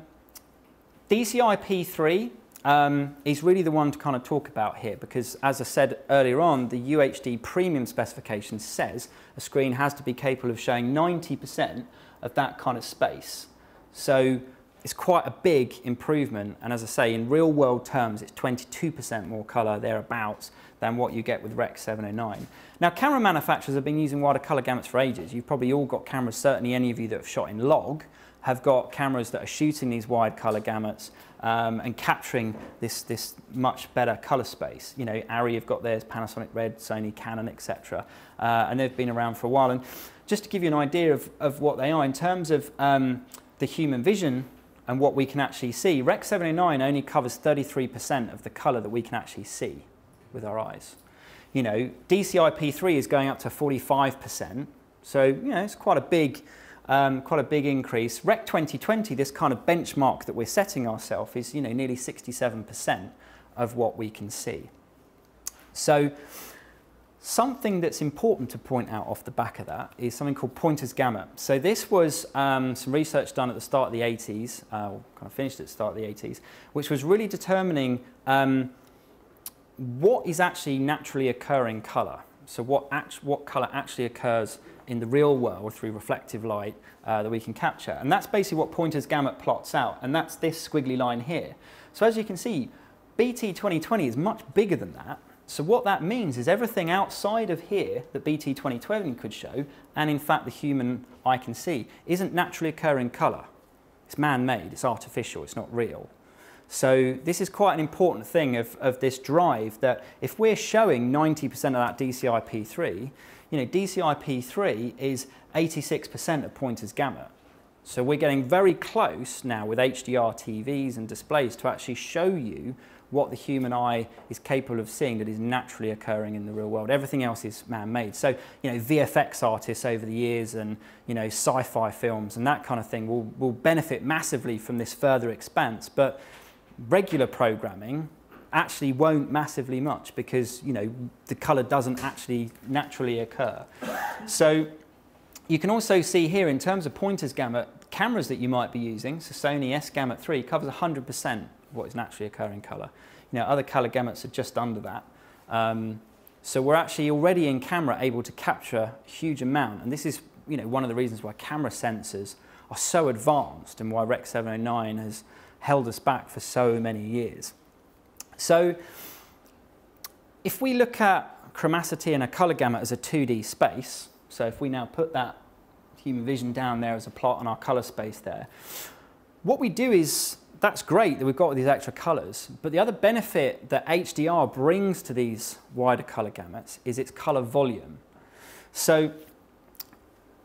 B: DCI P3 um, is really the one to kind of talk about here because as I said earlier on, the UHD premium specification says a screen has to be capable of showing 90% of that kind of space. So it's quite a big improvement and as I say in real world terms it's 22% more colour thereabouts than what you get with Rec 709. Now camera manufacturers have been using wider colour gamuts for ages. You've probably all got cameras, certainly any of you that have shot in log have got cameras that are shooting these wide color gamuts um, and capturing this, this much better color space. You know, Arri have got theirs, Panasonic Red, Sony, Canon, etc. Uh, and they've been around for a while. And just to give you an idea of, of what they are, in terms of um, the human vision and what we can actually see, Rec 709 only covers 33% of the color that we can actually see with our eyes. You know, DCI P3 is going up to 45%. So, you know, it's quite a big um, quite a big increase. Rec 2020, this kind of benchmark that we're setting ourselves is you know, nearly 67% of what we can see. So something that's important to point out off the back of that is something called Pointer's gamma. So this was um, some research done at the start of the 80s, uh, kind of finished at the start of the 80s, which was really determining um, what is actually naturally occurring colour. So what, what colour actually occurs in the real world through reflective light uh, that we can capture. And that's basically what Pointer's gamut plots out, and that's this squiggly line here. So as you can see, BT 2020 is much bigger than that. So what that means is everything outside of here that BT 2020 could show, and in fact the human eye can see, isn't naturally occurring colour. It's man-made, it's artificial, it's not real. So this is quite an important thing of, of this drive that if we're showing 90% of that DCI P3, you know, DCI P3 is 86% of Pointer's gamma. So we're getting very close now with HDR TVs and displays to actually show you what the human eye is capable of seeing that is naturally occurring in the real world. Everything else is man-made. So, you know, VFX artists over the years and, you know, sci-fi films and that kind of thing will, will benefit massively from this further expanse. But regular programming actually won't massively much because, you know, the color doesn't actually naturally occur. So you can also see here in terms of Pointer's gamut, cameras that you might be using, so Sony S Gamut 3 covers 100% of what is naturally occurring colour. You know, other colour gamuts are just under that. Um, so we're actually already in camera able to capture a huge amount. And this is you know, one of the reasons why camera sensors are so advanced and why Rec 709 has held us back for so many years. So if we look at chromacity and a colour gamut as a 2D space, so if we now put that human vision down there as a plot on our colour space there, what we do is that's great that we've got these extra colours, but the other benefit that HDR brings to these wider colour gamuts is its colour volume. So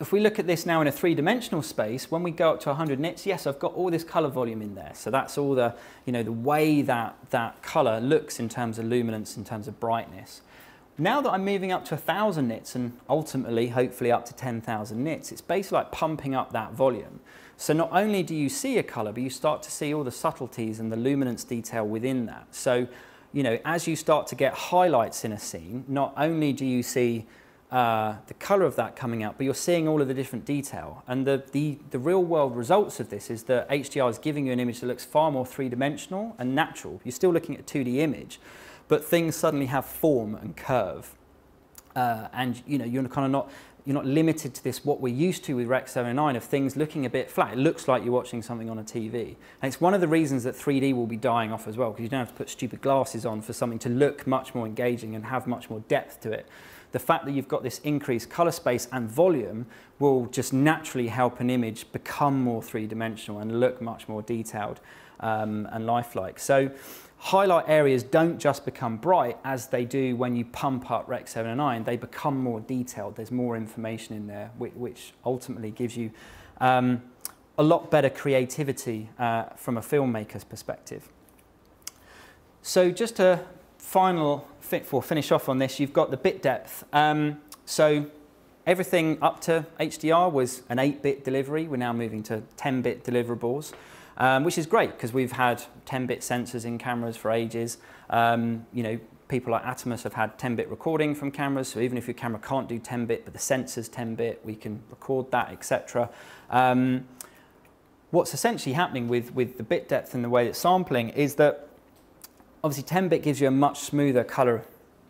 B: if we look at this now in a three-dimensional space, when we go up to 100 nits, yes, I've got all this color volume in there. So that's all the, you know, the way that that color looks in terms of luminance, in terms of brightness. Now that I'm moving up to 1,000 nits and ultimately, hopefully up to 10,000 nits, it's basically like pumping up that volume. So not only do you see a color, but you start to see all the subtleties and the luminance detail within that. So, you know, as you start to get highlights in a scene, not only do you see uh, the color of that coming out, but you're seeing all of the different detail. And the, the, the real world results of this is that HDR is giving you an image that looks far more three-dimensional and natural. You're still looking at a 2D image, but things suddenly have form and curve. Uh, and you know, you're kind of not you're not limited to this, what we're used to with Rec 709 of things looking a bit flat. It looks like you're watching something on a TV. And it's one of the reasons that 3D will be dying off as well, because you don't have to put stupid glasses on for something to look much more engaging and have much more depth to it. The fact that you've got this increased color space and volume will just naturally help an image become more three-dimensional and look much more detailed um, and lifelike. So highlight areas don't just become bright as they do when you pump up Rec 709, they become more detailed. There's more information in there, which, which ultimately gives you um, a lot better creativity uh, from a filmmaker's perspective. So just a final, fit for finish off on this, you've got the bit depth. Um, so everything up to HDR was an 8-bit delivery. We're now moving to 10-bit deliverables um, which is great because we've had 10-bit sensors in cameras for ages. Um, you know, people like Atomos have had 10-bit recording from cameras, so even if your camera can't do 10-bit, but the sensor's 10-bit, we can record that, etc. Um, what's essentially happening with, with the bit depth and the way it's sampling is that obviously 10-bit gives you a much smoother color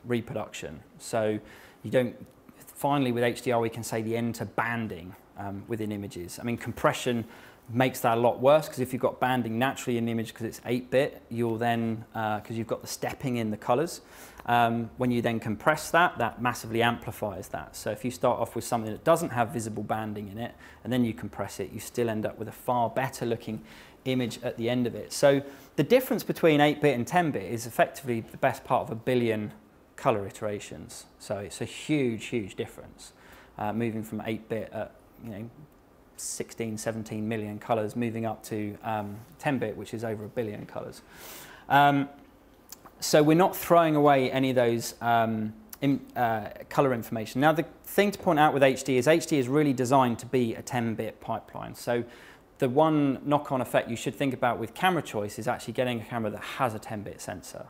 B: reproduction. So you don't, finally with HDR we can say the end to banding um, within images. I mean compression makes that a lot worse because if you've got banding naturally in the image because it's 8-bit, you'll then, because uh, you've got the stepping in the colors, um, when you then compress that, that massively amplifies that. So if you start off with something that doesn't have visible banding in it, and then you compress it, you still end up with a far better looking image at the end of it. So the difference between 8-bit and 10-bit is effectively the best part of a billion color iterations. So it's a huge, huge difference, uh, moving from 8-bit at you know, 16, 17 million colors, moving up to 10-bit, um, which is over a billion colors. Um, so we're not throwing away any of those um, in, uh, color information. Now the thing to point out with HD is HD is really designed to be a 10-bit pipeline. So the one knock-on effect you should think about with camera choice is actually getting a camera that has a 10-bit sensor.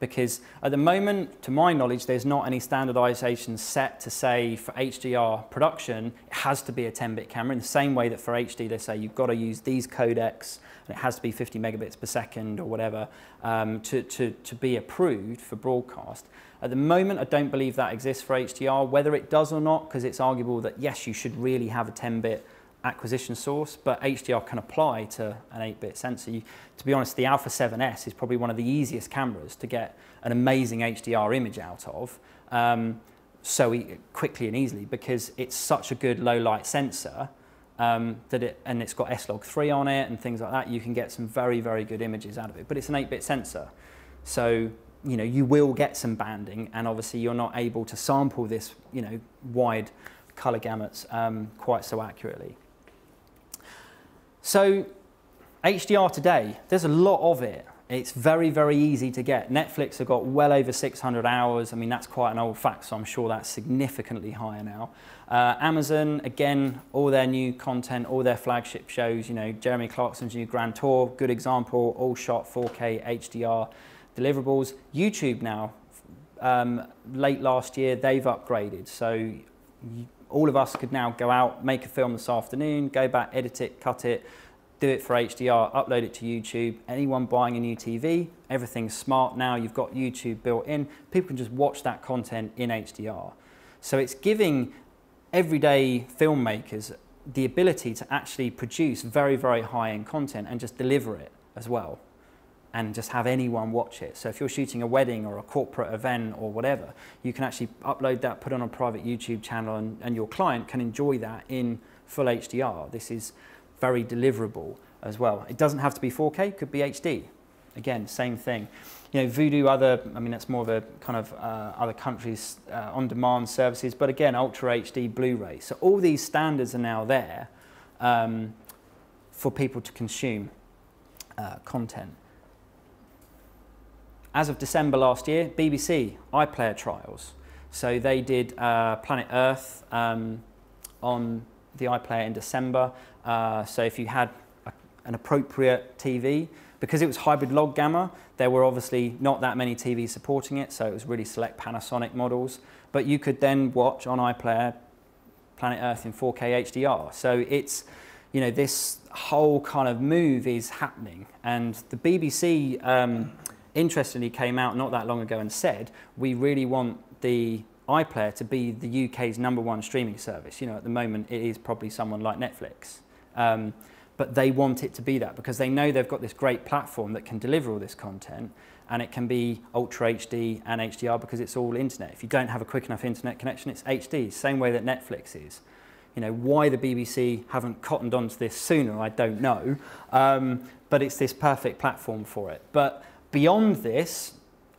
B: Because at the moment, to my knowledge, there's not any standardization set to say for HDR production, it has to be a 10-bit camera. In the same way that for HD, they say you've got to use these codecs and it has to be 50 megabits per second or whatever um, to, to, to be approved for broadcast. At the moment, I don't believe that exists for HDR, whether it does or not, because it's arguable that yes, you should really have a 10-bit acquisition source, but HDR can apply to an 8-bit sensor. You, to be honest, the Alpha 7S is probably one of the easiest cameras to get an amazing HDR image out of um, so e quickly and easily because it's such a good low light sensor um, that it, and it's got S-Log3 on it and things like that. You can get some very, very good images out of it, but it's an 8-bit sensor. So, you know, you will get some banding and obviously you're not able to sample this, you know, wide color gamuts um, quite so accurately. So HDR today, there's a lot of it. It's very, very easy to get. Netflix have got well over 600 hours. I mean, that's quite an old fact, so I'm sure that's significantly higher now. Uh, Amazon, again, all their new content, all their flagship shows, you know, Jeremy Clarkson's new Grand Tour, good example, all shot 4K HDR deliverables. YouTube now, um, late last year, they've upgraded. So all of us could now go out, make a film this afternoon, go back, edit it, cut it, do it for HDR, upload it to YouTube. Anyone buying a new TV, everything's smart now. You've got YouTube built in. People can just watch that content in HDR. So it's giving everyday filmmakers the ability to actually produce very, very high-end content and just deliver it as well and just have anyone watch it. So if you're shooting a wedding or a corporate event or whatever, you can actually upload that, put on a private YouTube channel and, and your client can enjoy that in full HDR. This is very deliverable as well. It doesn't have to be 4K, it could be HD. Again, same thing. You know, Vudu, other, I mean, that's more of a kind of uh, other countries' uh, on-demand services, but again, Ultra HD Blu-ray. So all these standards are now there um, for people to consume uh, content. As of December last year, BBC iPlayer trials. So they did uh, Planet Earth um, on the iPlayer in December. Uh, so if you had a, an appropriate TV, because it was hybrid log gamma, there were obviously not that many TVs supporting it, so it was really select Panasonic models. But you could then watch on iPlayer Planet Earth in 4K HDR. So it's, you know, this whole kind of move is happening. And the BBC, um, interestingly, came out not that long ago and said, we really want the iPlayer to be the UK's number one streaming service. You know, at the moment, it is probably someone like Netflix. Um, but they want it to be that because they know they've got this great platform that can deliver all this content and it can be Ultra HD and HDR because it's all internet. If you don't have a quick enough internet connection, it's HD, same way that Netflix is. You know, why the BBC haven't cottoned onto this sooner, I don't know, um, but it's this perfect platform for it. But beyond this,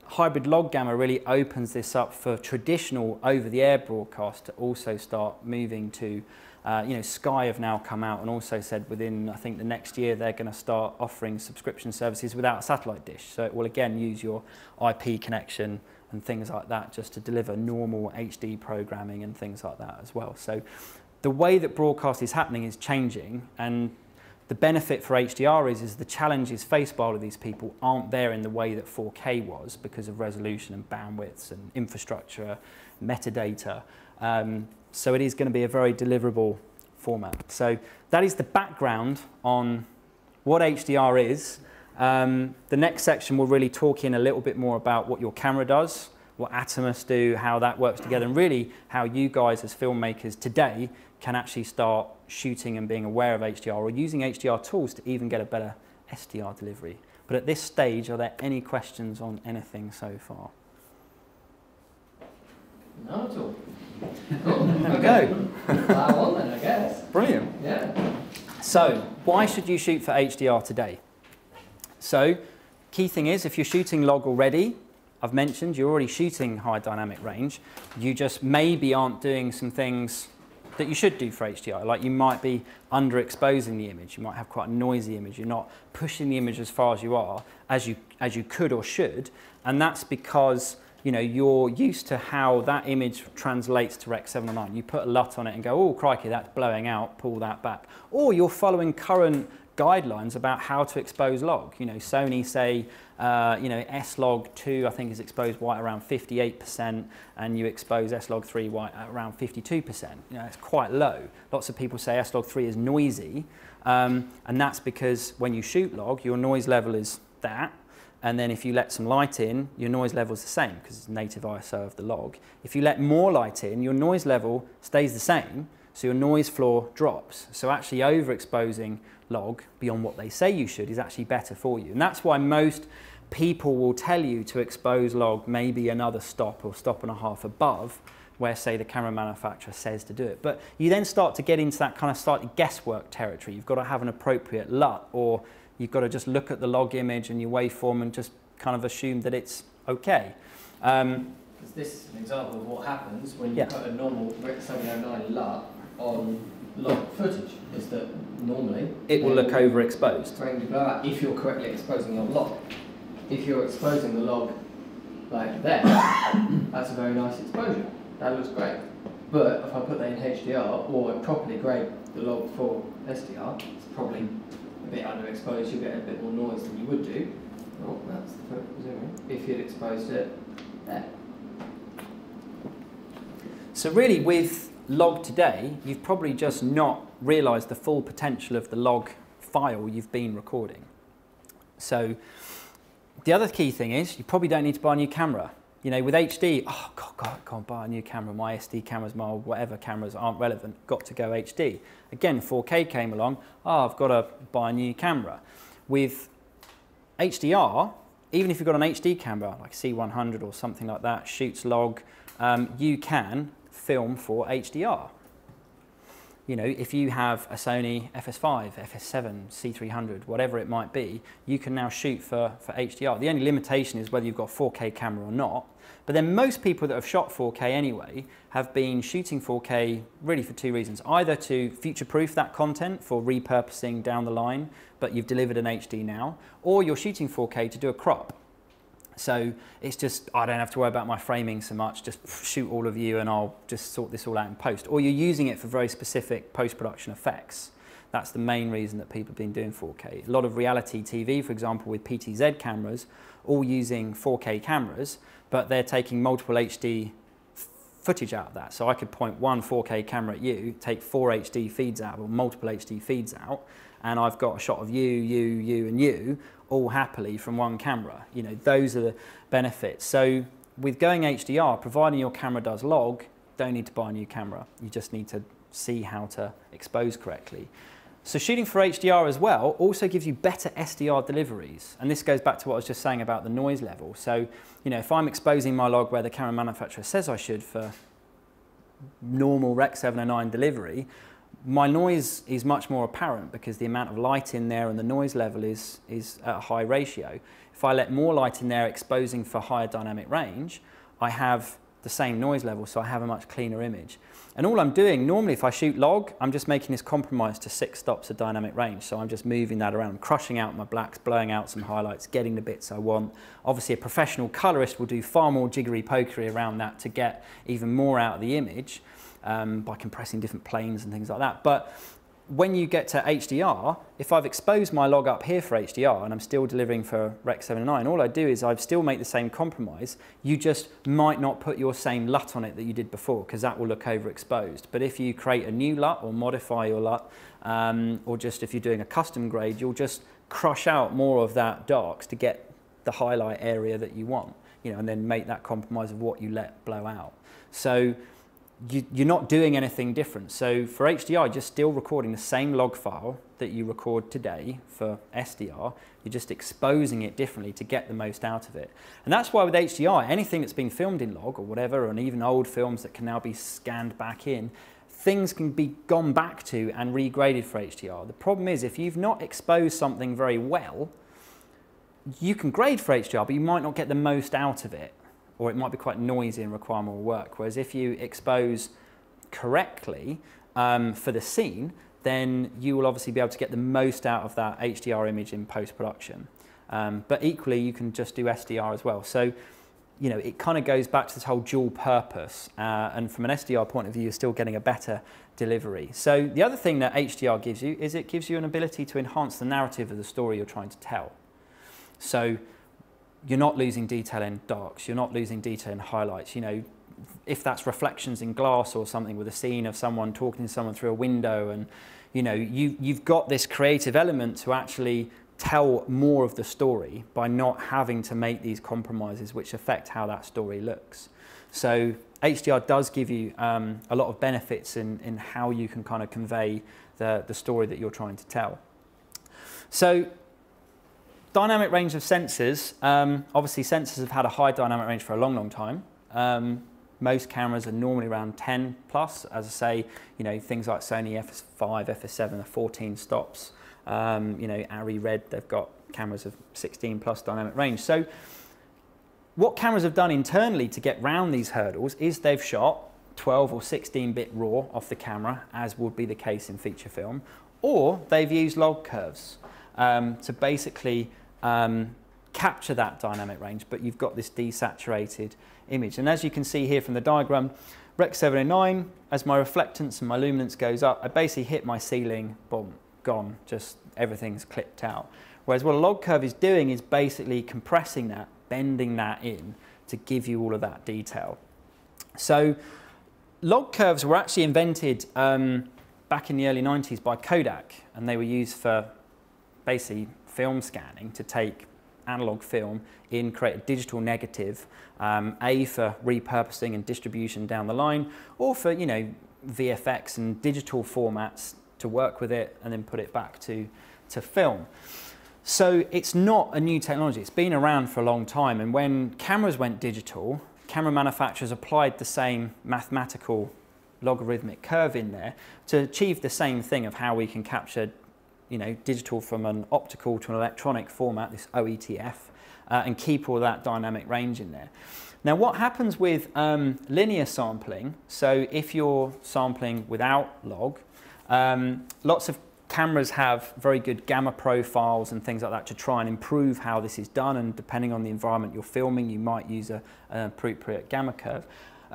B: hybrid log gamma really opens this up for traditional over-the-air broadcast to also start moving to, uh, you know, Sky have now come out and also said within, I think, the next year they're going to start offering subscription services without a satellite dish. So it will again use your IP connection and things like that just to deliver normal HD programming and things like that as well. So the way that broadcast is happening is changing and the benefit for HDR is, is the challenges faced by all of these people aren't there in the way that 4K was because of resolution and bandwidths and infrastructure, metadata. Um, so it is going to be a very deliverable format. So that is the background on what HDR is. Um, the next section will really talk in a little bit more about what your camera does, what Atomos do, how that works together, and really how you guys as filmmakers today can actually start shooting and being aware of HDR or using HDR tools to even get a better SDR delivery. But at this stage, are there any questions on anything so far?
A: Not at all.
B: There we go. *laughs*
A: On then, I guess.
B: Brilliant.
A: Yeah.
B: So, why should you shoot for HDR today? So, key thing is if you're shooting log already, I've mentioned you're already shooting high dynamic range, you just maybe aren't doing some things that you should do for HDR. Like you might be underexposing the image, you might have quite a noisy image, you're not pushing the image as far as you are, as you, as you could or should, and that's because you know, you're used to how that image translates to Rec 709. You put a LUT on it and go, oh crikey, that's blowing out, pull that back. Or you're following current guidelines about how to expose log. You know, Sony say, uh, you know, S-log2 I think is exposed white around 58% and you expose S-log3 white at around 52%. You know, it's quite low. Lots of people say S-log3 is noisy um, and that's because when you shoot log, your noise level is that and then if you let some light in, your noise level is the same because it's native ISO of the log. If you let more light in, your noise level stays the same, so your noise floor drops. So actually overexposing log beyond what they say you should is actually better for you. And that's why most people will tell you to expose log maybe another stop or stop and a half above where say the camera manufacturer says to do it. But you then start to get into that kind of slightly guesswork territory. You've got to have an appropriate LUT or you've got to just look at the log image and your waveform and just kind of assume that it's okay. Um,
A: this is an example of what happens when you
B: Yeah.
A: put a normal Rec 709 LUT on log footage, is that normally
B: it will look overexposed.
A: going to blow out if you're correctly exposing your log. if you're exposing the log like there, *coughs* that's a very nice exposure. That looks great. But if I put that in HDR or I properly grade the log for SDR, it's probably a bit underexposed. You'll get a bit more noise than you would do. Oh, that's the focus zoom in. If you'd exposed it there.
B: So really with log today, you've probably just not realised the full potential of the log file you've been recording. So the other key thing is you probably don't need to buy a new camera. You know, with HD, oh God, God, I can't buy a new camera. My SD cameras, my whatever cameras aren't relevant. Got to go HD. Again, 4K came along. Oh, I've got to buy a new camera. With HDR, even if you've got an HD camera like C100 or something like that, shoots log, um, you can film for HDR. You know, if you have a Sony FS5, FS7, C300, whatever it might be, you can now shoot for, for HDR. The only limitation is whether you've got 4K camera or not. But then most people that have shot 4K anyway have been shooting 4K really for two reasons. Either to future-proof that content for repurposing down the line, but you've delivered an HD now, or you're shooting 4K to do a crop. So it's just, I don't have to worry about my framing so much, just shoot all of you and I'll just sort this all out in post. Or you're using it for very specific post-production effects. That's the main reason that people have been doing 4K. A lot of reality TV, for example, with PTZ cameras, all using 4K cameras, but they're taking multiple HD footage out of that. So I could point one 4K camera at you, take four HD feeds out or multiple HD feeds out, and I've got a shot of you, you, you, and you, all happily from one camera. You know, those are the benefits. So with going HDR, providing your camera does log, don't need to buy a new camera. You just need to see how to expose correctly. So shooting for HDR as well also gives you better SDR deliveries. And this goes back to what I was just saying about the noise level. So, you know, if I'm exposing my log where the camera manufacturer says I should for normal Rec 709 delivery, my noise is much more apparent because the amount of light in there and the noise level is, is at a high ratio. If I let more light in there exposing for higher dynamic range, I have the same noise level, so I have a much cleaner image. And all I'm doing, normally if I shoot log, I'm just making this compromise to six stops of dynamic range. So I'm just moving that around, crushing out my blacks, blowing out some highlights, getting the bits I want. Obviously a professional colorist will do far more jiggery pokery around that to get even more out of the image um, by compressing different planes and things like that. But when you get to HDR, if I've exposed my log up here for HDR and I'm still delivering for Rec 709, all I do is I still make the same compromise. You just might not put your same LUT on it that you did before because that will look overexposed. But if you create a new LUT or modify your LUT, um, or just if you're doing a custom grade, you'll just crush out more of that darks to get the highlight area that you want, you know, and then make that compromise of what you let blow out. So you, you're not doing anything different. So for HDR, you're still recording the same log file that you record today for SDR. You're just exposing it differently to get the most out of it. And that's why with HDR, anything that's been filmed in log or whatever, and even old films that can now be scanned back in, things can be gone back to and regraded for HDR. The problem is if you've not exposed something very well, you can grade for HDR, but you might not get the most out of it or it might be quite noisy and require more work. Whereas if you expose correctly um, for the scene, then you will obviously be able to get the most out of that HDR image in post-production. Um, but equally, you can just do SDR as well. So, you know, it kind of goes back to this whole dual purpose. Uh, and from an SDR point of view, you're still getting a better delivery. So the other thing that HDR gives you is it gives you an ability to enhance the narrative of the story you're trying to tell. So you're not losing detail in darks, you're not losing detail in highlights. You know, if that's reflections in glass or something with a scene of someone talking to someone through a window and you know, you, you've got this creative element to actually tell more of the story by not having to make these compromises which affect how that story looks. So HDR does give you um, a lot of benefits in, in how you can kind of convey the, the story that you're trying to tell. So Dynamic range of sensors. Um, obviously, sensors have had a high dynamic range for a long, long time. Um, most cameras are normally around 10 plus. As I say, you know, things like Sony FS5, FS7 are 14 stops. Um, you know, ARRI Red, they've got cameras of 16 plus dynamic range. So what cameras have done internally to get round these hurdles is they've shot 12 or 16 bit raw off the camera, as would be the case in feature film, or they've used log curves um, to basically um, capture that dynamic range, but you've got this desaturated image. And as you can see here from the diagram, Rec 709, as my reflectance and my luminance goes up, I basically hit my ceiling, boom, gone, just everything's clipped out. Whereas what a log curve is doing is basically compressing that, bending that in to give you all of that detail. So log curves were actually invented um, back in the early 90s by Kodak, and they were used for basically film scanning to take analog film in, create a digital negative, um, A for repurposing and distribution down the line, or for you know VFX and digital formats to work with it and then put it back to, to film. So it's not a new technology, it's been around for a long time and when cameras went digital, camera manufacturers applied the same mathematical logarithmic curve in there to achieve the same thing of how we can capture you know, digital from an optical to an electronic format, this OETF, uh, and keep all that dynamic range in there. Now what happens with um, linear sampling, so if you're sampling without log, um, lots of cameras have very good gamma profiles and things like that to try and improve how this is done and depending on the environment you're filming you might use a, an appropriate gamma curve.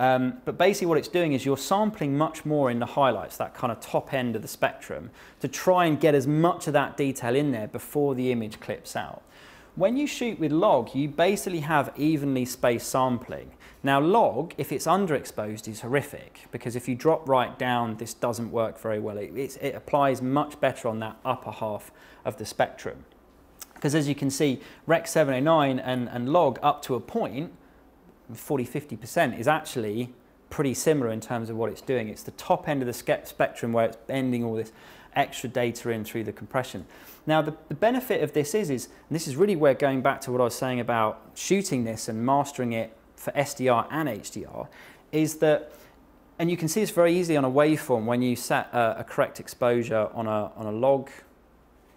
B: Um, but basically what it's doing is you're sampling much more in the highlights, that kind of top end of the spectrum, to try and get as much of that detail in there before the image clips out. When you shoot with log, you basically have evenly spaced sampling. Now log, if it's underexposed, is horrific because if you drop right down, this doesn't work very well. It, it applies much better on that upper half of the spectrum. Because as you can see, Rec 709 and, and log up to a point 40, 50% is actually pretty similar in terms of what it's doing. It's the top end of the spectrum where it's bending all this extra data in through the compression. Now, the, the benefit of this is, is this is really where going back to what I was saying about shooting this and mastering it for SDR and HDR, is that, and you can see this very easily on a waveform when you set a, a correct exposure on a, on a log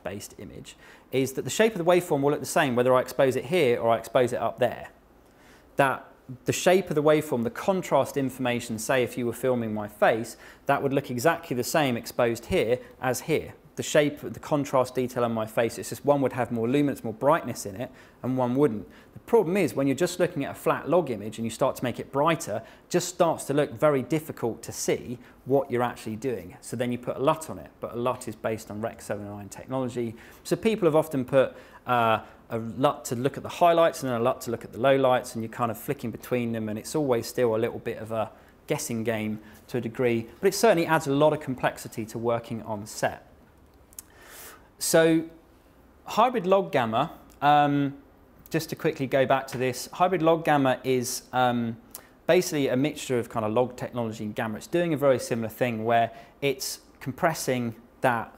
B: based image, is that the shape of the waveform will look the same whether I expose it here or I expose it up there. That the shape of the waveform, the contrast information, say if you were filming my face, that would look exactly the same exposed here as here. The shape, the contrast detail on my face, it's just one would have more luminance, more brightness in it, and one wouldn't. The problem is when you're just looking at a flat log image and you start to make it brighter, just starts to look very difficult to see what you're actually doing. So then you put a LUT on it, but a LUT is based on Rec 709 technology. So people have often put uh, a LUT to look at the highlights and then a LUT to look at the lowlights, and you're kind of flicking between them, and it's always still a little bit of a guessing game to a degree, but it certainly adds a lot of complexity to working on set. So hybrid log gamma, um, just to quickly go back to this, hybrid log gamma is um, basically a mixture of kind of log technology and gamma. It's doing a very similar thing where it's compressing that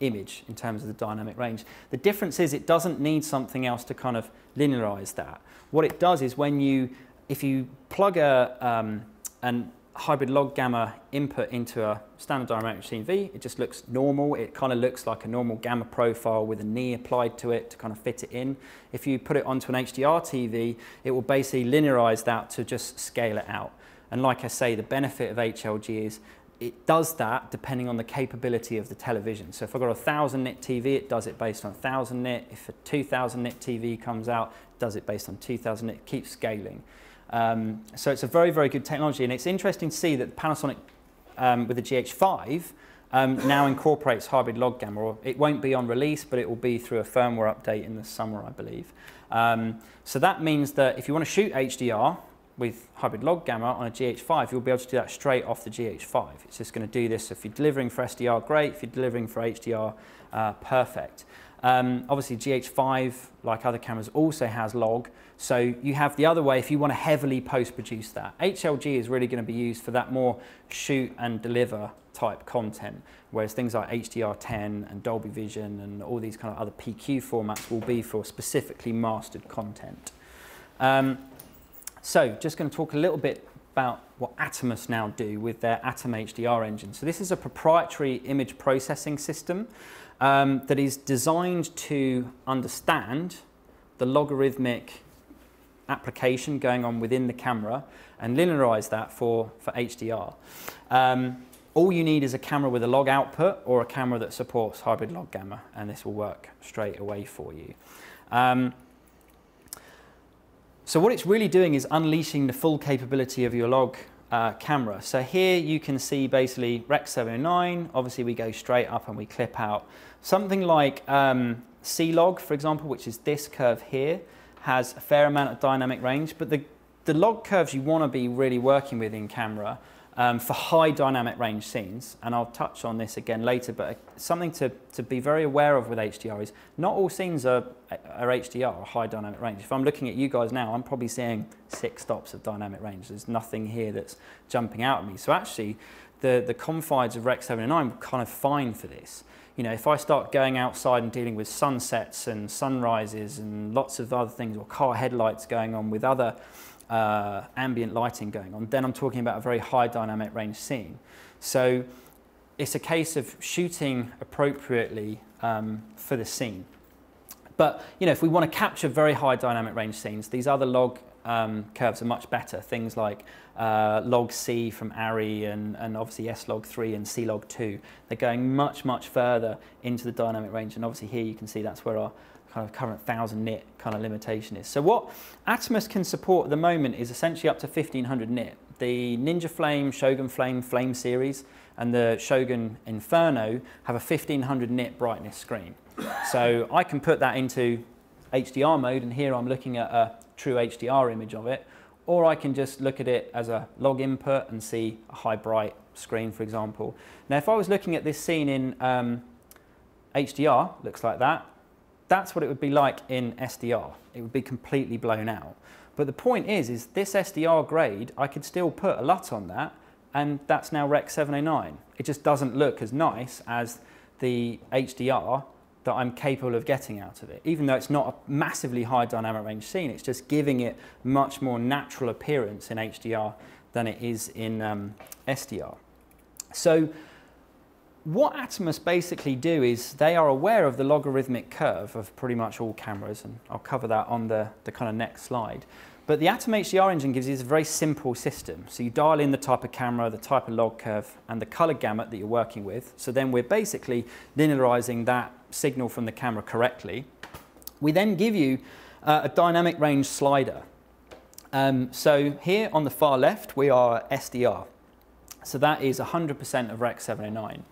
B: image in terms of the dynamic range. The difference is it doesn't need something else to kind of linearize that. What it does is when you, if you plug a, um, an hybrid log gamma input into a standard dynamic TV, it just looks normal. It kind of looks like a normal gamma profile with a knee applied to it to kind of fit it in. If you put it onto an HDR TV, it will basically linearize that to just scale it out. And like I say, the benefit of HLG is it does that depending on the capability of the television. So if I've got a 1000 nit TV, it does it based on 1000 nit. If a 2000 nit TV comes out, it does it based on 2000 nit. It keeps scaling. Um, so it's a very, very good technology. And it's interesting to see that Panasonic um, with the GH5 um, now incorporates hybrid log gamma. It won't be on release, but it will be through a firmware update in the summer, I believe. Um, so that means that if you want to shoot HDR, with hybrid log gamma on a GH5, you'll be able to do that straight off the GH5. It's just going to do this. If you're delivering for SDR, great. If you're delivering for HDR, uh, perfect. Um, obviously, GH5, like other cameras, also has log. So you have the other way if you want to heavily post-produce that. HLG is really going to be used for that more shoot and deliver type content, whereas things like HDR10 and Dolby Vision and all these kind of other PQ formats will be for specifically mastered content. Um, so just going to talk a little bit about what Atomos now do with their Atom HDR engine. So this is a proprietary image processing system um, that is designed to understand the logarithmic application going on within the camera and linearize that for, for HDR. Um, all you need is a camera with a log output or a camera that supports hybrid log gamma and this will work straight away for you. Um, So what it's really doing is unleashing the full capability of your log uh, camera. So here you can see basically Rec 709, obviously we go straight up and we clip out. Something like um, C-Log, for example, which is this curve here, has a fair amount of dynamic range, but the, the log curves you want to be really working with in camera um, for high dynamic range scenes, and I'll touch on this again later, but something to, to be very aware of with HDR is not all scenes are, are HDR, high dynamic range. If I'm looking at you guys now, I'm probably seeing six stops of dynamic range. There's nothing here that's jumping out at me. So actually, the, the confides of Rec 709 are kind of fine for this. You know, if I start going outside and dealing with sunsets and sunrises and lots of other things, or car headlights going on with other uh, ambient lighting going on, then I'm talking about a very high dynamic range scene. So it's a case of shooting appropriately um, for the scene. But you know, if we want to capture very high dynamic range scenes, these other log um, curves are much better. Things like uh, log C from ARRI and, and obviously S log 3 and C log 2. They're going much, much further into the dynamic range. And obviously here you can see that's where our kind of current 1000 nit kind of limitation is. So what Atomos can support at the moment is essentially up to 1500 nit. The Ninja Flame, Shogun Flame, Flame series and the Shogun Inferno have a 1500 nit brightness screen. So I can put that into HDR mode and here I'm looking at a true HDR image of it or I can just look at it as a log input and see a high bright screen for example. Now if I was looking at this scene in um, HDR, looks like that, that's what it would be like in SDR. It would be completely blown out. But the point is, is this SDR grade, I could still put a LUT on that, and that's now Rec 709. It just doesn't look as nice as the HDR that I'm capable of getting out of it. Even though it's not a massively high dynamic range scene, it's just giving it much more natural appearance in HDR than it is in um, SDR. So what Atomos basically do is they are aware of the logarithmic curve of pretty much all cameras, and I'll cover that on the, the kind of next slide. But the Atom HDR engine gives you a very simple system. So you dial in the type of camera, the type of log curve, and the color gamut that you're working with. So then we're basically linearizing that signal from the camera correctly. We then give you uh, a dynamic range slider. Um, so here on the far left, we are SDR. So that is 100% of Rec 709.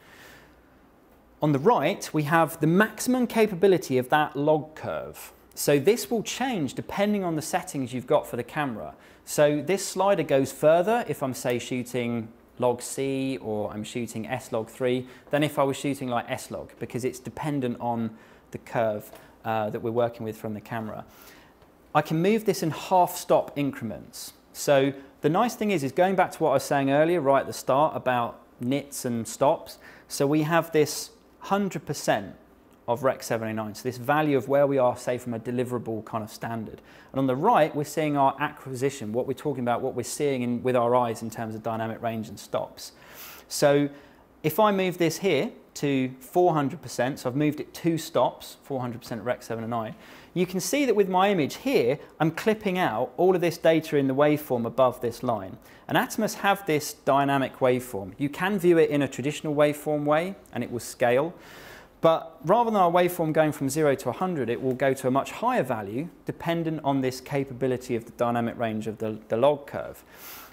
B: On the right, we have the maximum capability of that log curve. So this will change depending on the settings you've got for the camera. So this slider goes further if I'm say shooting log C or I'm shooting S log 3 than if I was shooting like S log because it's dependent on the curve uh, that we're working with from the camera. I can move this in half stop increments. So the nice thing is, is going back to what I was saying earlier right at the start about nits and stops. So we have this 100% of Rec 709. So this value of where we are, say, from a deliverable kind of standard. And on the right, we're seeing our acquisition, what we're talking about, what we're seeing in, with our eyes in terms of dynamic range and stops. So if I move this here to 400%, so I've moved it two stops, 400% Rec 709, you can see that with my image here, I'm clipping out all of this data in the waveform above this line. And Atomos have this dynamic waveform. You can view it in a traditional waveform way, and it will scale. But rather than our waveform going from 0 to 100, it will go to a much higher value dependent on this capability of the dynamic range of the, the log curve.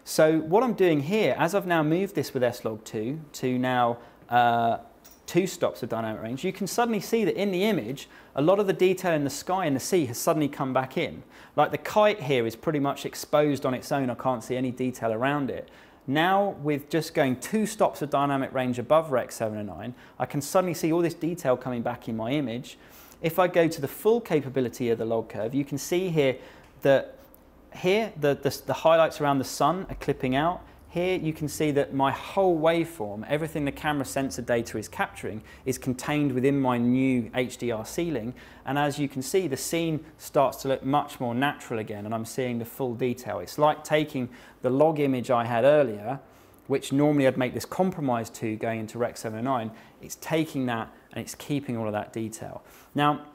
B: So what I'm doing here, as I've now moved this with slog2 to now uh, two stops of dynamic range, you can suddenly see that in the image, a lot of the detail in the sky and the sea has suddenly come back in. Like the kite here is pretty much exposed on its own. I can't see any detail around it. Now, with just going two stops of dynamic range above Rec 709, I can suddenly see all this detail coming back in my image. If I go to the full capability of the log curve, you can see here that here the, the, the highlights around the sun are clipping out. Here you can see that my whole waveform, everything the camera sensor data is capturing, is contained within my new HDR ceiling. And as you can see, the scene starts to look much more natural again, and I'm seeing the full detail. It's like taking the log image I had earlier, which normally I'd make this compromise to going into Rec 709. It's taking that and it's keeping all of that detail. Now,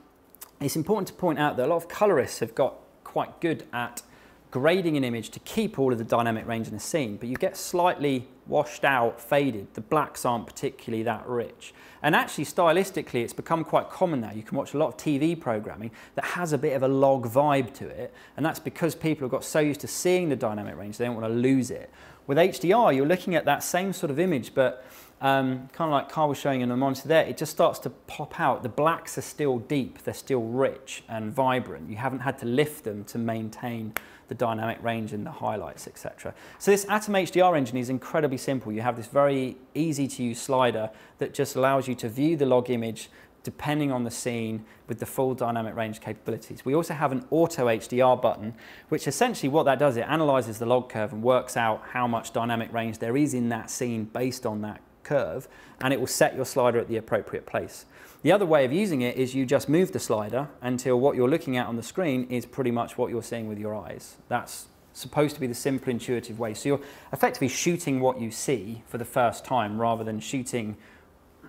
B: it's important to point out that a lot of colorists have got quite good at grading an image to keep all of the dynamic range in the scene, but you get slightly washed out, faded. The blacks aren't particularly that rich. And actually, stylistically, it's become quite common now. You can watch a lot of TV programming that has a bit of a log vibe to it, and that's because people have got so used to seeing the dynamic range, they don't want to lose it. With HDR, you're looking at that same sort of image, but um, kind of like Carl was showing in the monitor there, it just starts to pop out. The blacks are still deep, they're still rich and vibrant. You haven't had to lift them to maintain the dynamic range and the highlights, etc. So this Atom HDR engine is incredibly simple. You have this very easy to use slider that just allows you to view the log image depending on the scene with the full dynamic range capabilities. We also have an auto HDR button, which essentially what that does, it analyzes the log curve and works out how much dynamic range there is in that scene based on that curve, and it will set your slider at the appropriate place. The other way of using it is you just move the slider until what you're looking at on the screen is pretty much what you're seeing with your eyes. That's supposed to be the simple, intuitive way. So you're effectively shooting what you see for the first time rather than shooting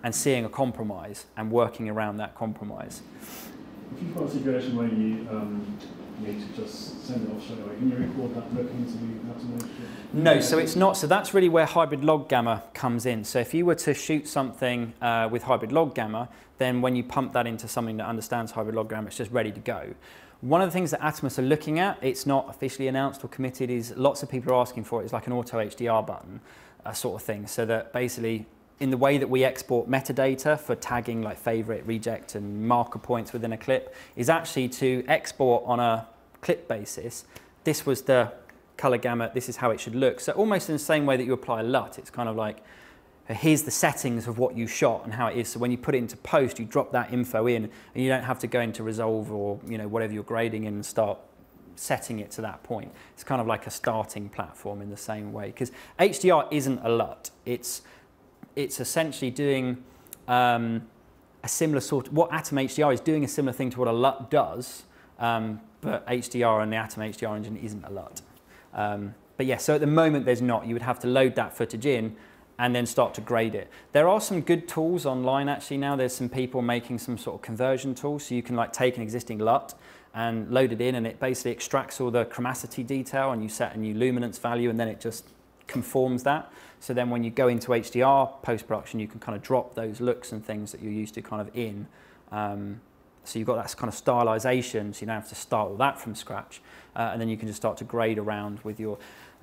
B: and seeing a compromise and working around that compromise.
D: Got a situation where you um, need to just send it off straight away, can you record that look into the automation?
B: No, so it's not. So that's really where hybrid log gamma comes in. So if you were to shoot something uh, with hybrid log gamma, then when you pump that into something that understands hybrid log gamma, it's just ready to go. One of the things that Atomos are looking at, it's not officially announced or committed, is lots of people are asking for it. It's like an auto HDR button, uh, sort of thing. So that basically in the way that we export metadata for tagging like favorite, reject, and marker points within a clip is actually to export on a clip basis. This was the color gamut, this is how it should look. So almost in the same way that you apply a LUT, it's kind of like, uh, here's the settings of what you shot and how it is. So when you put it into post, you drop that info in and you don't have to go into Resolve or you know whatever you're grading in and start setting it to that point. It's kind of like a starting platform in the same way because HDR isn't a LUT. It's it's essentially doing um, a similar sort of, what Atom HDR is doing a similar thing to what a LUT does, um, but HDR and the Atom HDR engine isn't a LUT. Um, but yeah, so at the moment there's not. You would have to load that footage in and then start to grade it. There are some good tools online actually now. There's some people making some sort of conversion tools. So you can like take an existing LUT and load it in and it basically extracts all the chromacity detail and you set a new luminance value and then it just conforms that. So then when you go into HDR post-production, you can kind of drop those looks and things that you're used to kind of in. Um, so you've got that kind of stylization, so you don't have to start all that from scratch. Uh, and then you can just start to grade around with your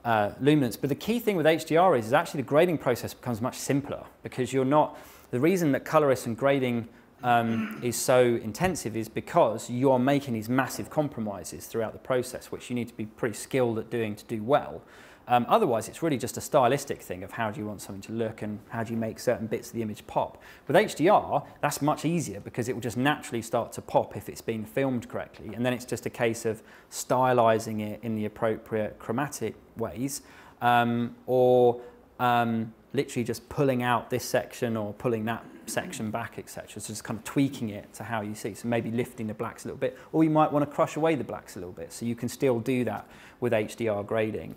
B: uh, luminance. But the key thing with HDR is, is actually the grading process becomes much simpler because you're not, the reason that colorists and grading um, is so intensive is because you're making these massive compromises throughout the process, which you need to be pretty skilled at doing to do well. Um, otherwise, it's really just a stylistic thing of how do you want something to look and how do you make certain bits of the image pop. With HDR, that's much easier because it will just naturally start to pop if it's been filmed correctly. And then it's just a case of stylizing it in the appropriate chromatic ways um, or um, literally just pulling out this section or pulling that section back, etc. So just kind of tweaking it to how you see. So maybe lifting the blacks a little bit, or you might want to crush away the blacks a little bit. So you can still do that with HDR grading.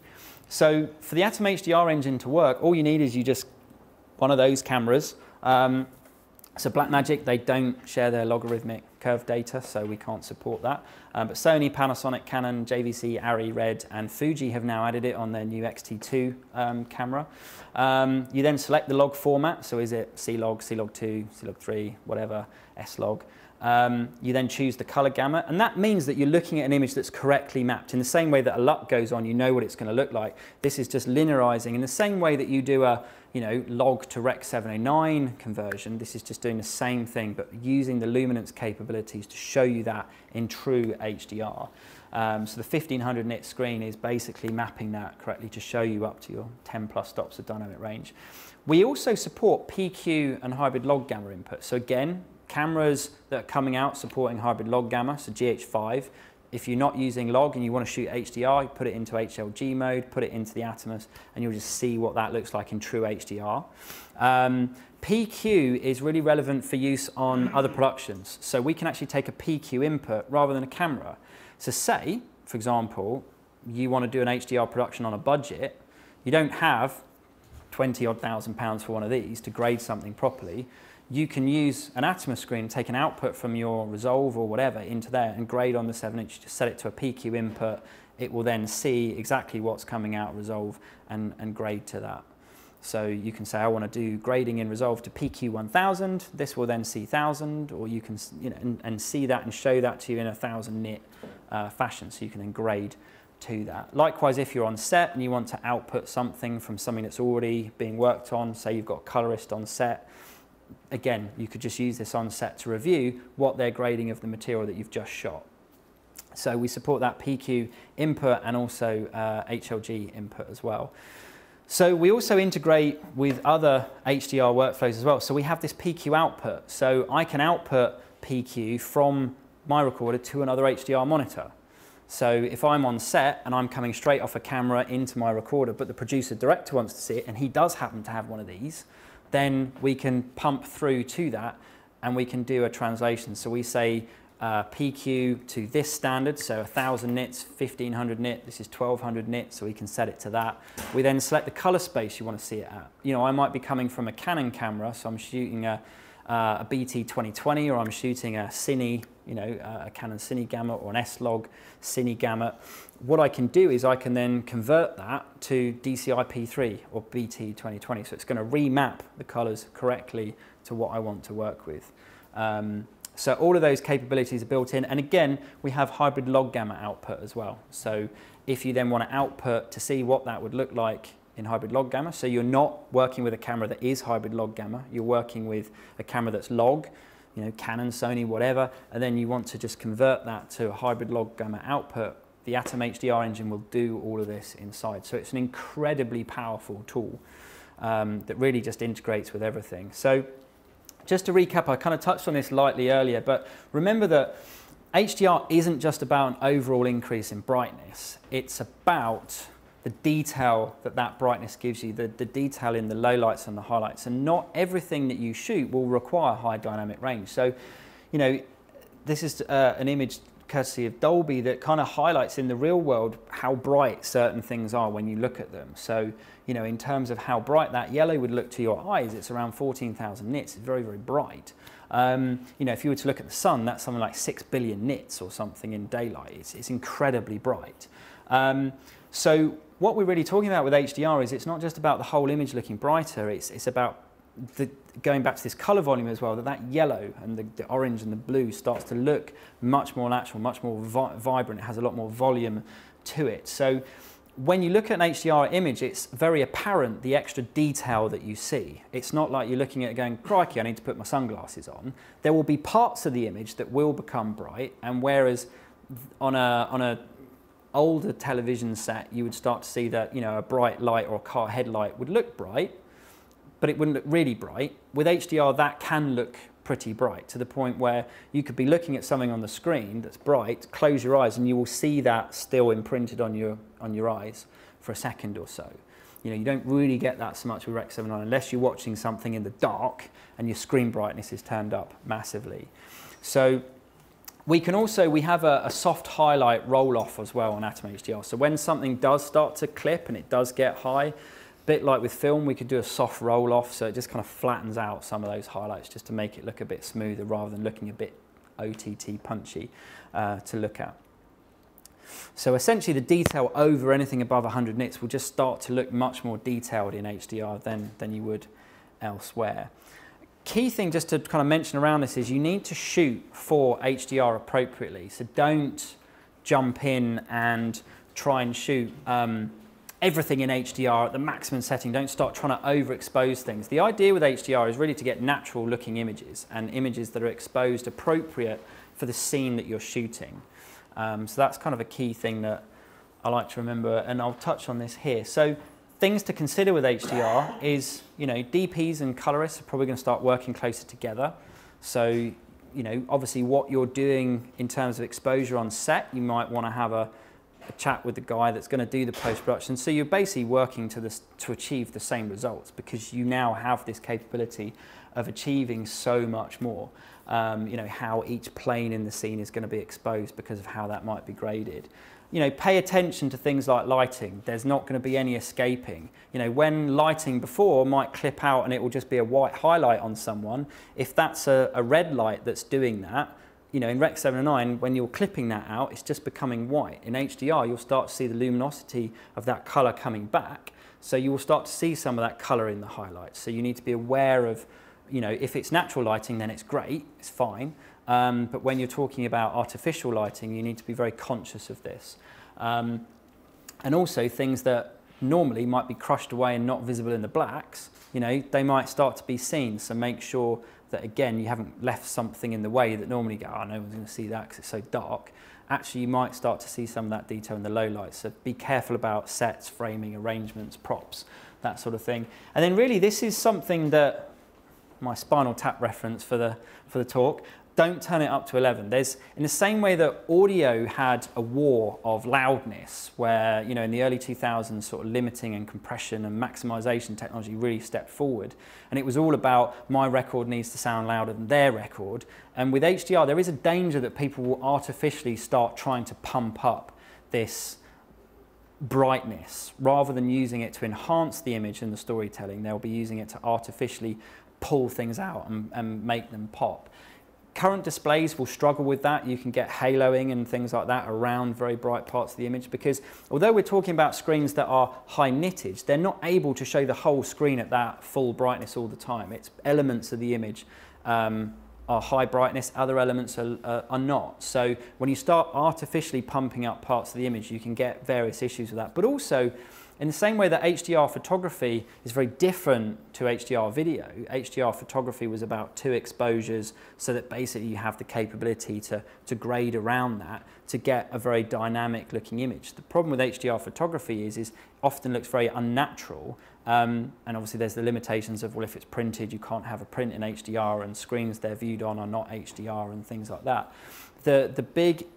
B: So for the Atom HDR engine to work, all you need is you just one of those cameras. Um, so Blackmagic, they don't share their logarithmic curve data, so we can't support that. Um, but Sony, Panasonic, Canon, JVC, Arri, Red, and Fuji have now added it on their new X-T2 um, camera. Um, you then select the log format, so is it C-Log, C-Log2, C-Log3, whatever, S-Log. Um, you then choose the color gamut, and that means that you're looking at an image that's correctly mapped. In the same way that a LUT goes on, you know what it's going to look like. This is just linearizing. In the same way that you do a you know, log to Rec 709 conversion, this is just doing the same thing, but using the luminance capabilities to show you that in true HDR. Um, so the 1500 nit screen is basically mapping that correctly to show you up to your 10 plus stops of dynamic range. We also support PQ and hybrid log gamma input. So again, cameras that are coming out supporting hybrid log gamma, so GH5. If you're not using log and you want to shoot HDR, put it into HLG mode, put it into the Atomos, and you'll just see what that looks like in true HDR. Um, PQ is really relevant for use on other productions. So we can actually take a PQ input rather than a camera. So say, for example, you want to do an HDR production on a budget, you don't have 20 odd thousand pounds for one of these to grade something properly you can use an Atomos screen, take an output from your Resolve or whatever into there and grade on the 7 inch, just set it to a PQ input, it will then see exactly what's coming out of Resolve and, and grade to that. So you can say, I want to do grading in Resolve to PQ 1000. This will then see 1000, or you can, you know, and, and see that and show that to you in a 1000 nit uh, fashion. So you can then grade to that. Likewise, if you're on set and you want to output something from something that's already being worked on, say you've got a colorist on set, again, you could just use this on set to review what they're grading of the material that you've just shot. So we support that PQ input and also uh, HLG input as well. So we also integrate with other HDR workflows as well. So we have this PQ output. So I can output PQ from my recorder to another HDR monitor. So if I'm on set and I'm coming straight off a camera into my recorder, but the producer director wants to see it, and he does happen to have one of these, then we can pump through to that and we can do a translation. So we say uh, PQ to this standard, so 1000 nits, 1500 nit, this is 1200 nits, so we can set it to that. We then select the color space you want to see it at. You know, I might be coming from a Canon camera, so I'm shooting a, uh, a BT 2020 or I'm shooting a Cine, you know, uh, a Canon Cine Gamma or an S-Log Cine Gamma. What I can do is I can then convert that to DCI P3 or BT 2020, so it's going to remap the colors correctly to what I want to work with. Um, so all of those capabilities are built in. And again, we have hybrid log gamma output as well. So if you then want to output to see what that would look like in hybrid log gamma, so you're not working with a camera that is hybrid log gamma, you're working with a camera that's log, you know, Canon, Sony, whatever, and then you want to just convert that to a hybrid log gamma output, the Atom HDR engine will do all of this inside. So it's an incredibly powerful tool um, that really just integrates with everything. So just to recap, I kind of touched on this lightly earlier, but remember that HDR isn't just about an overall increase in brightness. It's about the detail that that brightness gives you, the, the detail in the lowlights and the highlights. And not everything that you shoot will require high dynamic range. So, you know, this is uh, an image courtesy of Dolby that kind of highlights in the real world how bright certain things are when you look at them. So, you know, in terms of how bright that yellow would look to your eyes, it's around 14,000 nits. It's very, very bright. Um, you know, if you were to look at the sun, that's something like 6 billion nits or something in daylight. It's, it's incredibly bright. Um, so what we're really talking about with HDR is it's not just about the whole image looking brighter, it's, it's about the, going back to this color volume as well, that that yellow and the, the orange and the blue starts to look much more natural, much more vi vibrant. It has a lot more volume to it. So when you look at an HDR image, it's very apparent the extra detail that you see. It's not like you're looking at it going, crikey, I need to put my sunglasses on. There will be parts of the image that will become bright, and whereas on a, on a older television set, you would start to see that you know a bright light or a car headlight would look bright, but it wouldn't look really bright. With HDR, that can look pretty bright to the point where you could be looking at something on the screen that's bright, close your eyes, and you will see that still imprinted on your on your eyes for a second or so. You know, you don't really get that so much with Rec 79 unless you're watching something in the dark and your screen brightness is turned up massively. So we can also, we have a, a, soft highlight roll off as well on Atom HDR. So when something does start to clip and it does get high, bit like with film, we could do a soft roll off. So it just kind of flattens out some of those highlights just to make it look a bit smoother rather than looking a bit OTT punchy uh, to look at. So essentially the detail over anything above 100 nits will just start to look much more detailed in HDR than, than you would elsewhere key thing just to kind of mention around this is you need to shoot for HDR appropriately. So don't jump in and try and shoot um, everything in HDR at the maximum setting. Don't start trying to overexpose things. The idea with HDR is really to get natural looking images and images that are exposed appropriate for the scene that you're shooting. Um, so that's kind of a key thing that I like to remember and I'll touch on this here. So things to consider with HDR is, you know, DPs and colorists are probably going to start working closer together. So, you know, obviously what you're doing in terms of exposure on set, you might want to have a, a chat with the guy that's going to do the post-production. So you're basically working to, this, to achieve the same results because you now have this capability of achieving so much more. Um, you know, how each plane in the scene is going to be exposed because of how that might be graded you know, pay attention to things like lighting. There's not going to be any escaping. You know, when lighting before might clip out and it will just be a white highlight on someone, if that's a, a red light that's doing that, you know, in Rec 709, when you're clipping that out, it's just becoming white. In HDR, you'll start to see the luminosity of that color coming back. So you will start to see some of that color in the highlights. So you need to be aware of, you know, if it's natural lighting, then it's great, it's fine. Um, but when you're talking about artificial lighting, you need to be very conscious of this. Um, and also things that normally might be crushed away and not visible in the blacks, you know, they might start to be seen. So make sure that again, you haven't left something in the way that normally go, oh, no one's going to see that because it's so dark. Actually, you might start to see some of that detail in the low light. So be careful about sets, framing, arrangements, props, that sort of thing. And then really this is something that my spinal tap reference for the, for the talk don't turn it up to 11. There's, in the same way that audio had a war of loudness, where, you know, in the early 2000s, sort of limiting and compression and maximization technology really stepped forward. And it was all about my record needs to sound louder than their record. And with HDR, there is a danger that people will artificially start trying to pump up this brightness rather than using it to enhance the image and the storytelling they'll be using it to artificially pull things out and, and make them pop Current displays will struggle with that. You can get haloing and things like that around very bright parts of the image because although we're talking about screens that are high nittage, they're not able to show the whole screen at that full brightness all the time. It's elements of the image um, are high brightness, other elements are, uh, are not. So when you start artificially pumping up parts of the image, you can get various issues with that. But also, in the same way that HDR photography is very different to HDR video, HDR photography was about two exposures so that basically you have the capability to, to grade around that to get a very dynamic looking image. The problem with HDR photography is, is often looks very unnatural um, and obviously there's the limitations of, well, if it's printed, you can't have a print in HDR and screens they're viewed on are not HDR and things like that. The, the big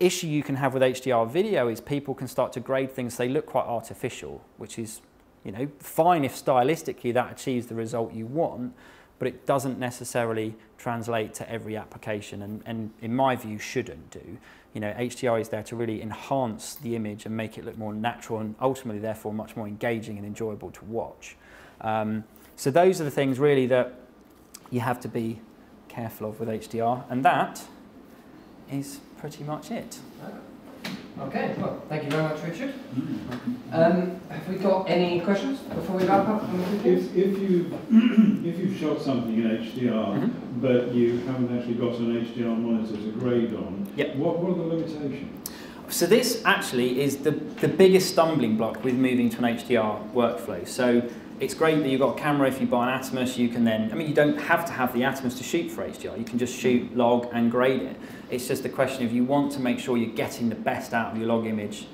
B: issue you can have with HDR video is people can start to grade things, they look quite artificial, which is you know, fine if stylistically that achieves the result you want, but it doesn't necessarily translate to every application and, and in my view shouldn't do. You know, HDR is there to really enhance the image and make it look more natural and ultimately therefore much more engaging and enjoyable to watch. Um, so those are the things really that you have to be careful of with HDR and that is pretty much it.
A: Okay, well, thank you very much, Richard. Um, have we got any questions before we wrap up?
E: If, if you *clears throat* if you've shot something in HDR, mm -hmm. but you haven't actually got an HDR monitor to grade on,
B: yep.
E: what, what are the limitations?
B: So this actually is the, the biggest stumbling block with moving to an HDR workflow. So it's great that you've got a camera. If you buy an Atomos, you can then, I mean, you don't have to have the Atomos to shoot for HDR. You can just shoot, log, and grade it. It's just a question of you want to make sure you're getting the best out of your log image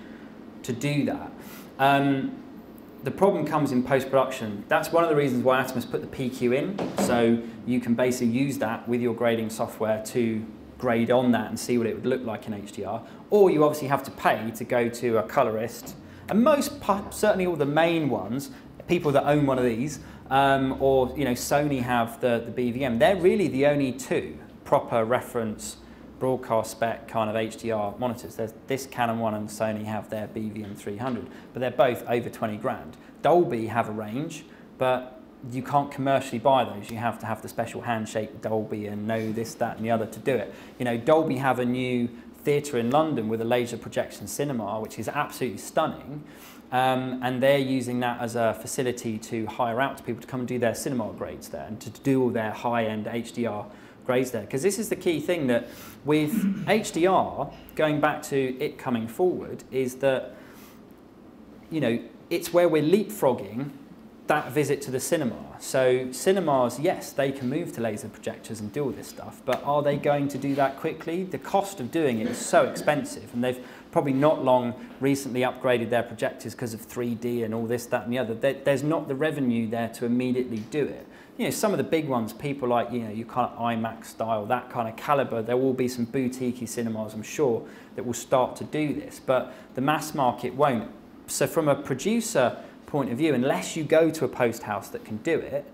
B: to do that. Um, the problem comes in post-production. That's one of the reasons why Atomos put the PQ in. So you can basically use that with your grading software to grade on that and see what it would look like in HDR. Or you obviously have to pay to go to a colorist. And most, certainly all the main ones, people that own one of these, um, or you know, Sony have the, the BVM, they're really the only two proper reference broadcast spec kind of HDR monitors. There's this Canon one and Sony have their BVM 300, but they're both over 20 grand. Dolby have a range, but you can't commercially buy those. You have to have the special handshake Dolby and know this, that, and the other to do it. You know, Dolby have a new theatre in London with a laser projection cinema, which is absolutely stunning. Um, and they're using that as a facility to hire out to people to come and do their cinema grades there and to do all their high-end HDR grades there. Because this is the key thing that with HDR, going back to it coming forward, is that, you know, it's where we're leapfrogging that visit to the cinema. So cinemas, yes, they can move to laser projectors and do all this stuff, but are they going to do that quickly? The cost of doing it is so expensive, and they've probably not long recently upgraded their projectors because of 3D and all this, that, and the other. there's not the revenue there to immediately do it. You know, some of the big ones, people like, you know, you kind of IMAX style, that kind of caliber, there will be some boutique cinemas, I'm sure, that will start to do this, but the mass market won't. So from a producer point of view, unless you go to a post house that can do it,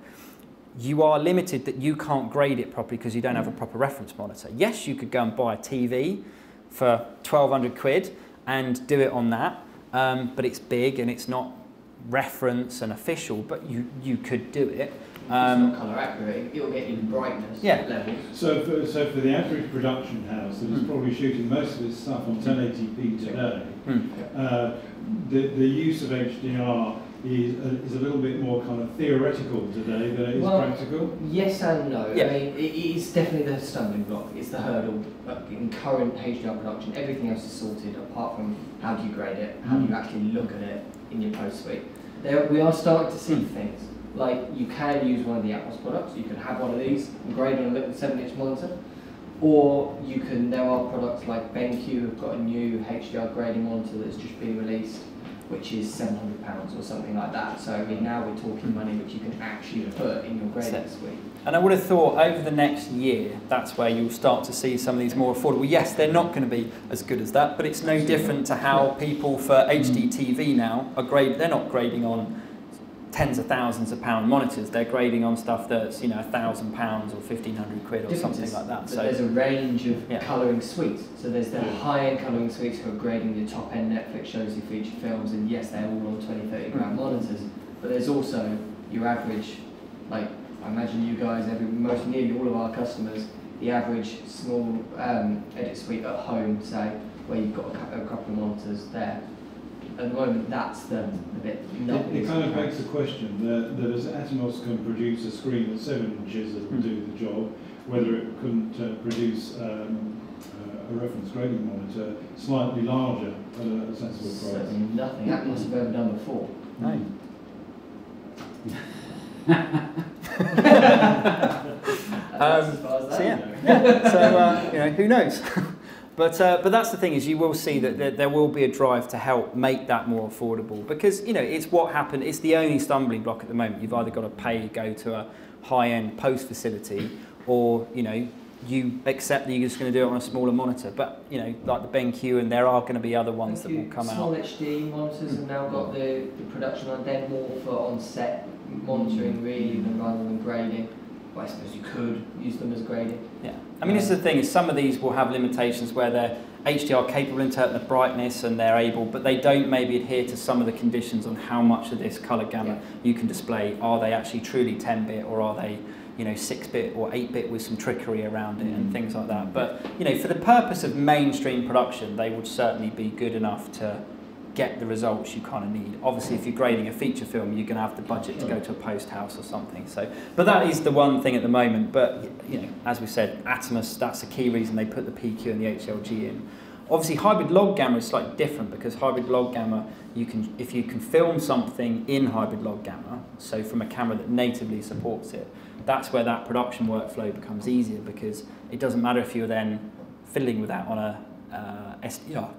B: you are limited that you can't grade it properly because you don't have a proper reference monitor. Yes, you could go and buy a TV for 1200 quid and do it on that, um, but it's big and it's not reference and official, but you, you could do it.
A: It's
B: Um,
A: not colour accurate, it'll get you the brightness
B: Yeah.
A: levels.
E: So for, so for the average production house that is
B: Hmm.
E: probably shooting most of its stuff on 1080p today,
B: hmm.
E: uh, the, the use of HDR is a, is a little bit more kind of theoretical today than it is
A: Well,
E: practical.
A: Yes and no.
B: Yeah.
A: I mean, it it is definitely the stumbling block. It's the hurdle. But in current HDR production, everything else is sorted apart from how do you grade it, how do you actually look at it in your post suite. There, we are starting to see things like you can use one of the Atomos products. You can have one of these and grade on a little seven-inch monitor, or you can. There are products like BenQ have got a new HDR grading monitor that's just been released. Which is seven hundred pounds or something like that. So I mean, now we're talking money which you can actually put in your grading suite.
B: And I would have thought over the next year, that's where you'll start to see some of these more affordable. Yes, they're not going to be as good as that, but it's no different to how people for HD TV now are grade. They're not grading on tens of thousands of pound monitors. They're grading on stuff that's you know a thousand pounds or fifteen hundred quid or something like that.
A: So there's a range of
B: Yeah.
A: colouring suites. So there's the high-end colouring suites who are grading your top-end Netflix shows, your feature films, and yes, they're all on 20, 30 grand monitors. But there's also your average, like I imagine you guys, every most nearly all of our customers, the average small um, edit suite at home, say, where you've got a couple of monitors there. At the moment, that's the, the bit.
E: It,
A: nothing
E: it
A: is
E: kind of begs the question that, that as Atomos can produce a screen at seven inches that will
B: Hmm.
E: do the job, whether it couldn't uh, produce um, uh, a reference grading monitor slightly larger at a, a sensible price.
A: Certainly nothing Atomos have ever done before.
B: no. *laughs*
A: That's as far as
B: so yeah. so uh, you know who knows *laughs* but uh, but that's the thing is you will see that there, there will be a drive to help make that more affordable because you know it's what happened it's the only stumbling block at the moment. You've either got to pay go to a high end post facility or you know you accept that you're just going to do it on a smaller monitor. But you know like the BenQ and there are going to be other ones that will come
A: Small
B: out.
A: HD monitors have now got the, the production on them more for on-set monitoring really than rather than grading. Well, I suppose you could use them as grading.
B: Yeah, I mean, this is the thing: is some of these will have limitations where they're HDR capable in terms of brightness and they're able, but they don't maybe adhere to some of the conditions on how much of this color gamma
A: Yeah.
B: you can display. Are they actually truly 10-bit, or are they, you know, 6-bit or 8-bit with some trickery around it and mm. things like that? But you know, for the purpose of mainstream production, they would certainly be good enough to get the results you kind of need. Obviously, if you're grading a feature film, you're going to have the budget to go to a post house or something. So, but that is the one thing at the moment. But you know, as we said, Atomos that's the key reason they put the PQ and the HLG in. Obviously, hybrid log gamma is slightly different because hybrid log gamma, you can if you can film something in hybrid log gamma, so from a camera that natively supports it, that's where that production workflow becomes easier because it doesn't matter if you're then fiddling with that on a uh, SDR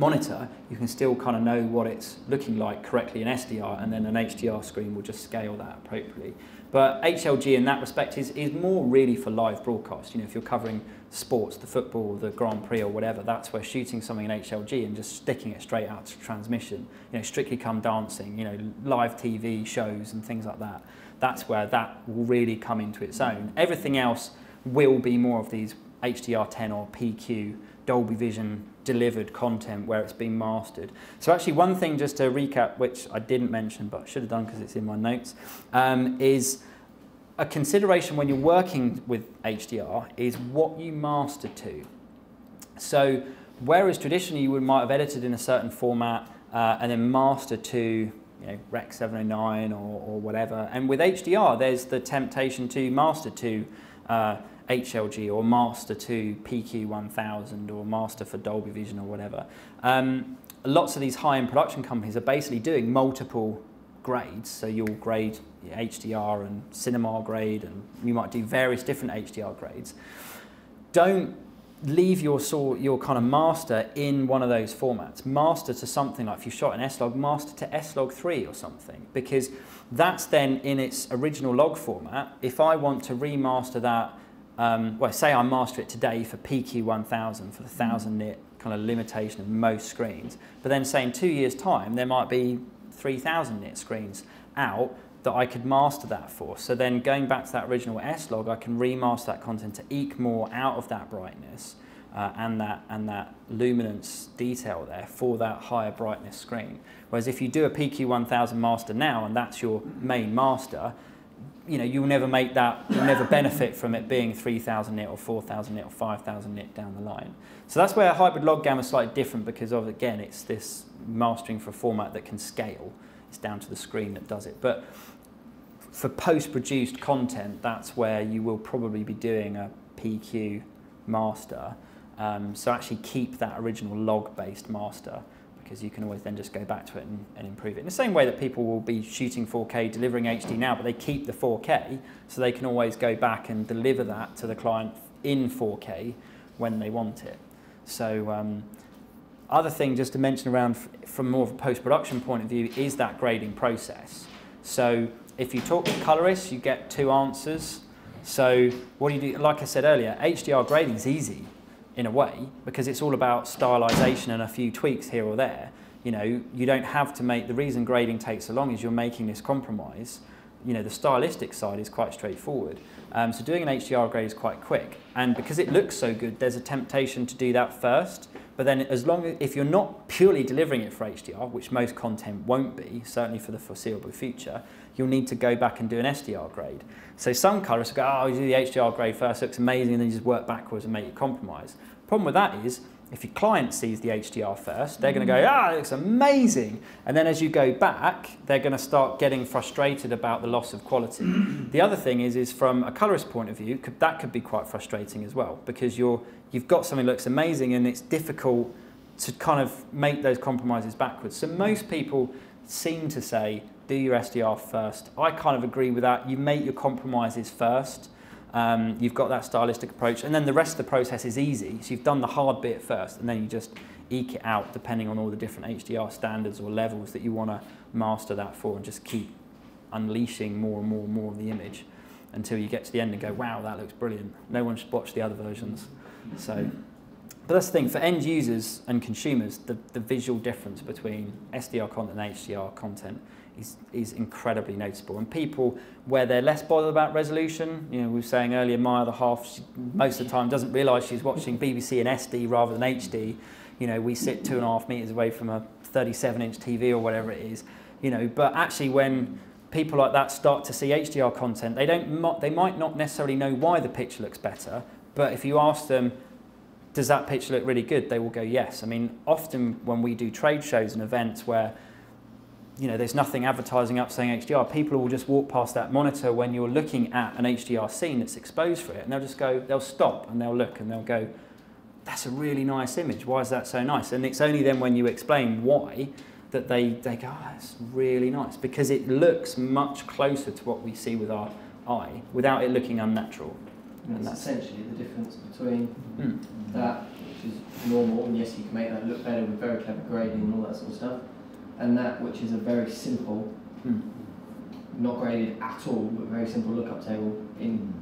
B: monitor, you can still kind of know what it's looking like correctly in SDR, and then an HDR screen will just scale that appropriately. But HLG in that respect is, is more really for live broadcast. You know, if you're covering sports, the football, the Grand Prix or whatever, that's where shooting something in HLG and just sticking it straight out to transmission, you know, strictly come dancing, you know, live TV shows and things like that. That's where that will really come into its own. Everything else will be more of these HDR10 or PQ, Dolby Vision delivered content where it's been mastered. So actually one thing just to recap, which I didn't mention but I should have done because it's in my notes, um, is a consideration when you're working with HDR is what you master to. So whereas traditionally you would might have edited in a certain format uh, and then mastered to you know, Rec 709 or, or whatever, and with HDR there's the temptation to master to uh, HLG or master to PQ 1000 or master for Dolby Vision or whatever. Um, lots of these high-end production companies are basically doing multiple grades. So you'll grade HDR and cinema grade, and you might do various different HDR grades. Don't leave your your kind of master in one of those formats. Master to something like if you shot an S-Log, master to S-Log 3 or something, because that's then in its original log format. If I want to remaster that, um, well, say I master it today for PQ1000 for the 1000 nit kind of limitation of most screens, but then say in two years' time there might be 3000 nit screens out that I could master that for. So then going back to that original S-Log, I can remaster that content to eke more out of that brightness uh, and that and that luminance detail there for that higher brightness screen. Whereas if you do a PQ1000 master now and that's your main master, you know you'll never make that you'll never benefit from it being 3000 nit or 4000 nit or 5000 nit down the line. So that's where a hybrid log gamma is slightly different because of again it's this mastering for a format that can scale. It's down to the screen that does it. But for post-produced content, that's where you will probably be doing a PQ master. Um, so actually keep that original log-based master because you can always then just go back to it and, and, improve it. In the same way that people will be shooting 4K, delivering HD now, but they keep the 4K, so they can always go back and deliver that to the client in 4K when they want it. So um, other thing just to mention around from more of a post-production point of view is that grading process. So if you talk to colorists, you get two answers. So what do you do? Like I said earlier, HDR grading is easy in a way because it's all about stylization and a few tweaks here or there. You know, you don't have to make, the reason grading takes so long is you're making this compromise. You know, the stylistic side is quite straightforward. Um, so doing an HDR grade is quite quick. And because it looks so good, there's a temptation to do that first. But then as long as, if you're not purely delivering it for HDR, which most content won't be, certainly for the foreseeable future, you'll need to go back and do an SDR grade. So some colorists go, oh, you do the HDR grade first, looks amazing, and then you just work backwards and make your compromise. Problem with that is, if your client sees the HDR first, they're going to go, ah, it looks amazing. And then as you go back, they're going to start getting frustrated about the loss of quality. *clears throat* the other thing is, is from a colorist point of view, could, that could be quite frustrating as well because you're, you've got something that looks amazing and it's difficult to kind of make those compromises backwards. So most people seem to say, do your SDR first. I kind of agree with that. You make your compromises first. Um, you've got that stylistic approach, and then the rest of the process is easy. So you've done the hard bit first, and then you just eke it out depending on all the different HDR standards or levels that you want to master that for, and just keep unleashing more and more and more of the image until you get to the end and go, wow, that looks brilliant. No one should watch the other versions. So, but that's the thing, for end users and consumers, the, the visual difference between SDR content and HDR content is, is incredibly noticeable. And people, where they're less bothered about resolution, you know, we were saying earlier, my other half, she, most of the time doesn't realise she's watching BBC in SD rather than HD. You know, we sit two and a half metres away from a 37 inch TV or whatever it is. You know, but actually when people like that start to see HDR content, they, don't, they might not necessarily know why the picture looks better, but if you ask them, does that picture look really good? They will go, yes. I mean, often when we do trade shows and events where you know, there's nothing advertising up saying HDR. People will just walk past that monitor when you're looking at an HDR scene that's exposed for it, and they'll just go, they'll stop and they'll look and they'll go, that's a really nice image. Why is that so nice? And it's only then when you explain why that they, they go, oh, that's really nice, because it looks much closer to what we see with our eye without it looking unnatural.
A: And, and that's essentially the difference between mm. that, which is normal, and yes, you can make that look better with very clever grading and all that sort of stuff and that which is a very simple, mm. not graded at all, but very simple lookup table in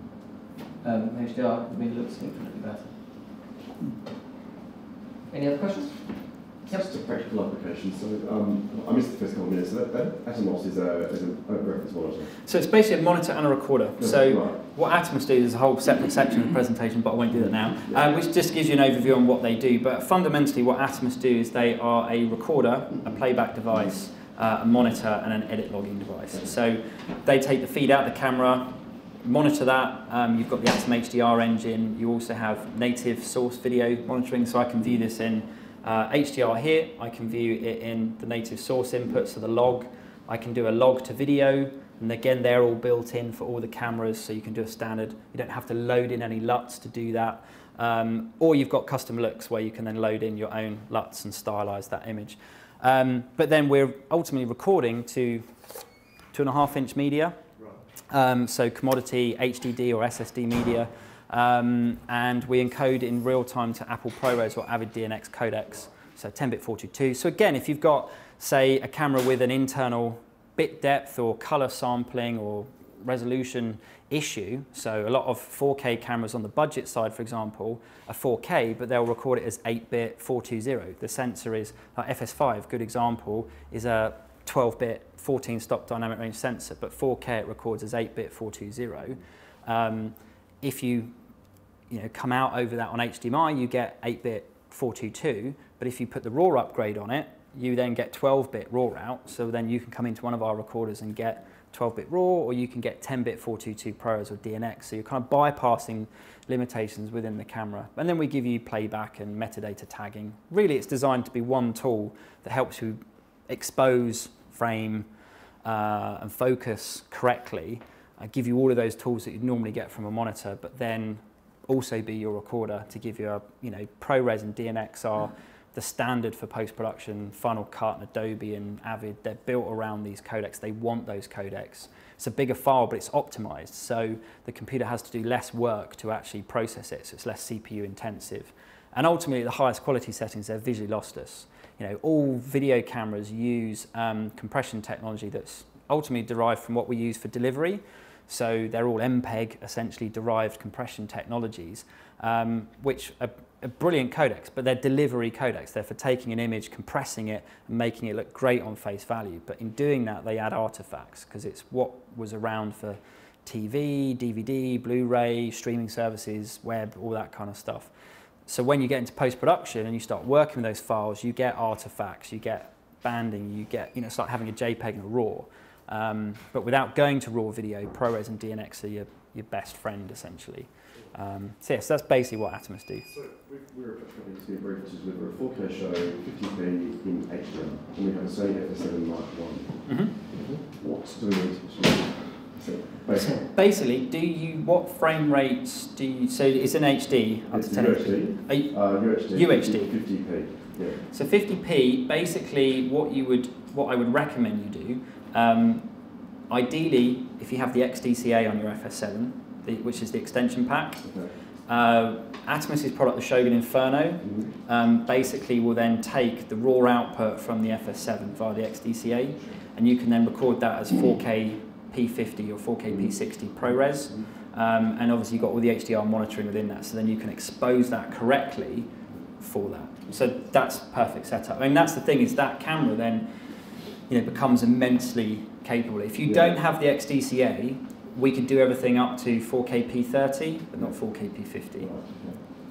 A: um, HDR, I mean, it looks infinitely better. Any other questions?
F: Yep. Just a practical application. So um, I missed the first couple of minutes. So that, that Atomos is a, is a, reference monitor.
B: So it's basically a monitor and a recorder.
F: No,
B: so
F: right.
B: what Atomos do is a whole separate section of the presentation, but I won't do that now,
F: Yeah.
B: um, which just gives you an overview on what they do. But fundamentally, what Atomos do is they are a recorder, a playback device, uh, a monitor, and an edit logging device. So they take the feed out of the camera, monitor that. Um, you've got the Atom HDR engine. You also have native source video monitoring, so I can view this in uh, HDR here, I can view it in the native source input, so the log. I can do a log to video, and again, they're all built in for all the cameras, so you can do a standard. You don't have to load in any LUTs to do that. Um, or you've got custom looks where you can then load in your own LUTs and stylize that image. Um, but then we're ultimately recording to two and a half inch media. Um, so commodity HDD or SSD media. Um, and we encode in real time to Apple ProRes or Avid DNX codecs, so 10-bit 422. So again, if you've got, say, a camera with an internal bit depth or color sampling or resolution issue, so a lot of 4K cameras on the budget side, for example, are 4K, but they'll record it as 8-bit 420. The sensor is, like FS5, good example, is a 12-bit 14-stop dynamic range sensor, but 4K it records as 8-bit 420. Um, if you you know, come out over that on HDMI, you get 8-bit 422, but if you put the RAW upgrade on it, you then get 12-bit RAW out, so then you can come into one of our recorders and get 12-bit RAW, or you can get 10-bit 422 ProRes or DNX, so you're kind of bypassing limitations within the camera. And then we give you playback and metadata tagging. Really, it's designed to be one tool that helps you expose, frame, uh, and focus correctly, uh, give you all of those tools that you'd normally get from a monitor, but then also be your recorder to give you a, you know, ProRes and DNX are the standard for post-production, Final Cut and Adobe and Avid, they're built around these codecs. They want those codecs. It's a bigger file, but it's optimized. So the computer has to do less work to actually process it. So it's less CPU intensive. And ultimately, the highest quality settings, they're visually lossless. You know, all video cameras use um, compression technology that's ultimately derived from what we use for delivery. So they're all MPEG, essentially derived compression technologies, um, which are a brilliant codecs, but they're delivery codecs. They're for taking an image, compressing it, and making it look great on face value. But in doing that, they add artifacts because it's what was around for TV, DVD, Blu-ray, streaming services, web, all that kind of stuff. So when you get into post-production and you start working with those files, you get artifacts, you get banding, you get, you know, it's like having a JPEG and a RAW. Um, but without going to RAW video, ProRes and DNX are your, your best friend, essentially. Um, so yes, that's basically what Atomos do.
F: So we're a company to be brief, which is we a 4K show, 50p in HDR, and we have a Sony FS7 Mark I.
B: Mm-hmm.
F: What do we need to so basically,
B: basically, do you what frame rates do you? So it's in HD up
F: it's
B: to 10
F: UHD,
B: you-
F: uh, UHD,
B: UHD.
F: 50p. Yeah.
B: So 50p, basically, what you would, what I would recommend you do, um, ideally, if you have the XDCA on your FS7, the, which is the extension pack,
F: Okay.
B: uh, product, the Shogun Inferno,
F: Mhm.
B: um, basically will then take the raw output from the FS7 via the XDCA, and you can then record that as 4K P50 or 4K P60 ProRes. Um, and obviously you've got all the HDR monitoring within that, so then you can expose that correctly for that. So that's perfect setup. I mean, that's the thing is that camera then, you know, becomes immensely capable. If you
F: Yeah.
B: don't have the XDCA, we could do everything up to 4K P30, but not 4K P50.
F: Right.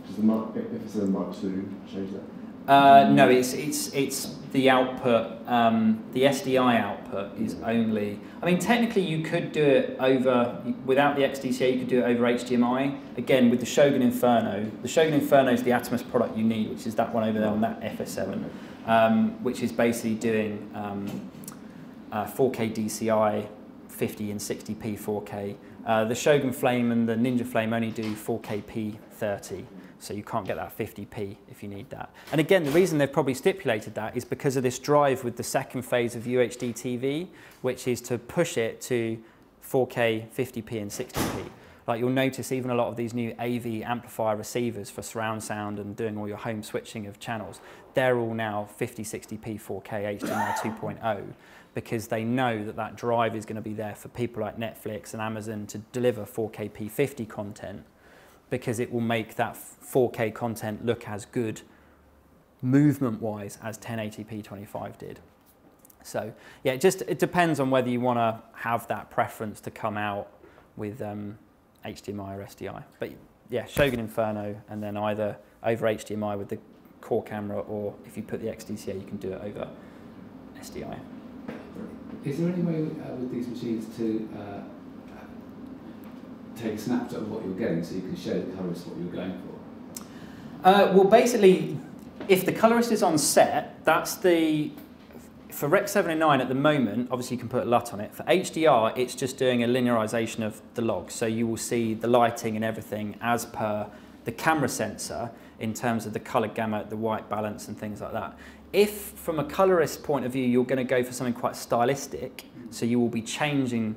F: Does the Mark, FS7 Mark II change that?
B: Uh, no, it's it's it's the output. Um, the SDI output is only. I mean, technically, you could do it over without the XDCA. You could do it over HDMI. Again, with the Shogun Inferno. The Shogun Inferno is the Atomos product you need, which is that one over there on that FS7, um, which is basically doing um, uh, 4K DCI, 50 and 60p 4K. Uh, the Shogun Flame and the Ninja Flame only do 4K P30. So you can't get that 50p if you need that. And again, the reason they've probably stipulated that is because of this drive with the second phase of UHD TV, which is to push it to 4K, 50p and 60p. Like you'll notice even a lot of these new AV amplifier receivers for surround sound and doing all your home switching of channels, they're all now 50, 60p, 4K, HDMI 2.0 because they know that that drive is going to be there for people like Netflix and Amazon to deliver 4K P50 content because it will make that 4K content look as good movement wise as 1080p 25 did. So yeah, it just it depends on whether you want to have that preference to come out with um, HDMI or SDI. But yeah, Shogun Inferno and then either over HDMI with the core camera or if you put the XDCA you can do it over SDI.
C: Is there any way uh, with these machines to uh, take a snapshot of what you're getting so you can show the colorist what you're going for?
B: Uh, well, basically, if the colorist is on set, that's the for Rec 709 at the moment. Obviously, you can put a LUT on it. For HDR, it's just doing a linearization of the log, so you will see the lighting and everything as per the camera sensor in terms of the color gamut, the white balance, and things like that. If, from a colorist point of view, you're going to go for something quite stylistic, so you will be changing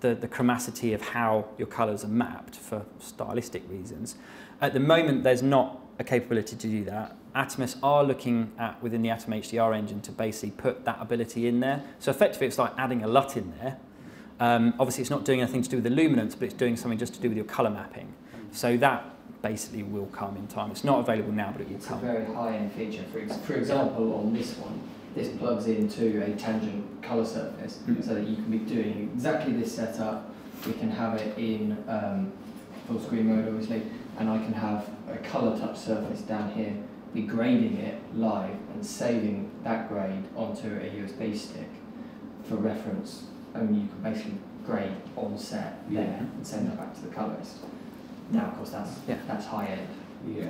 B: the, the chromaticity of how your colors are mapped for stylistic reasons. At the moment, there's not a capability to do that. Atomos are looking at within the Atom HDR engine to basically put that ability in there. So effectively, it's like adding a LUT in there. Um, obviously, it's not doing anything to do with the luminance, but it's doing something just to do with your color mapping. So that basically will come in time. It's not available now, but it will
A: It's a
B: come.
A: very high-end feature. For, for example, on this one, this plugs into a tangent color surface
B: Mm.
A: so that you can be doing exactly this setup. We can have it in um, full screen mode obviously, and I can have a colour touch surface down here, be grading it live and saving that grade onto a USB stick for reference. I And you can basically grade on set there
C: Yeah.
A: and send that back to the colorist. Now, of course, that's
B: Yeah.
A: that's high end
C: Yeah.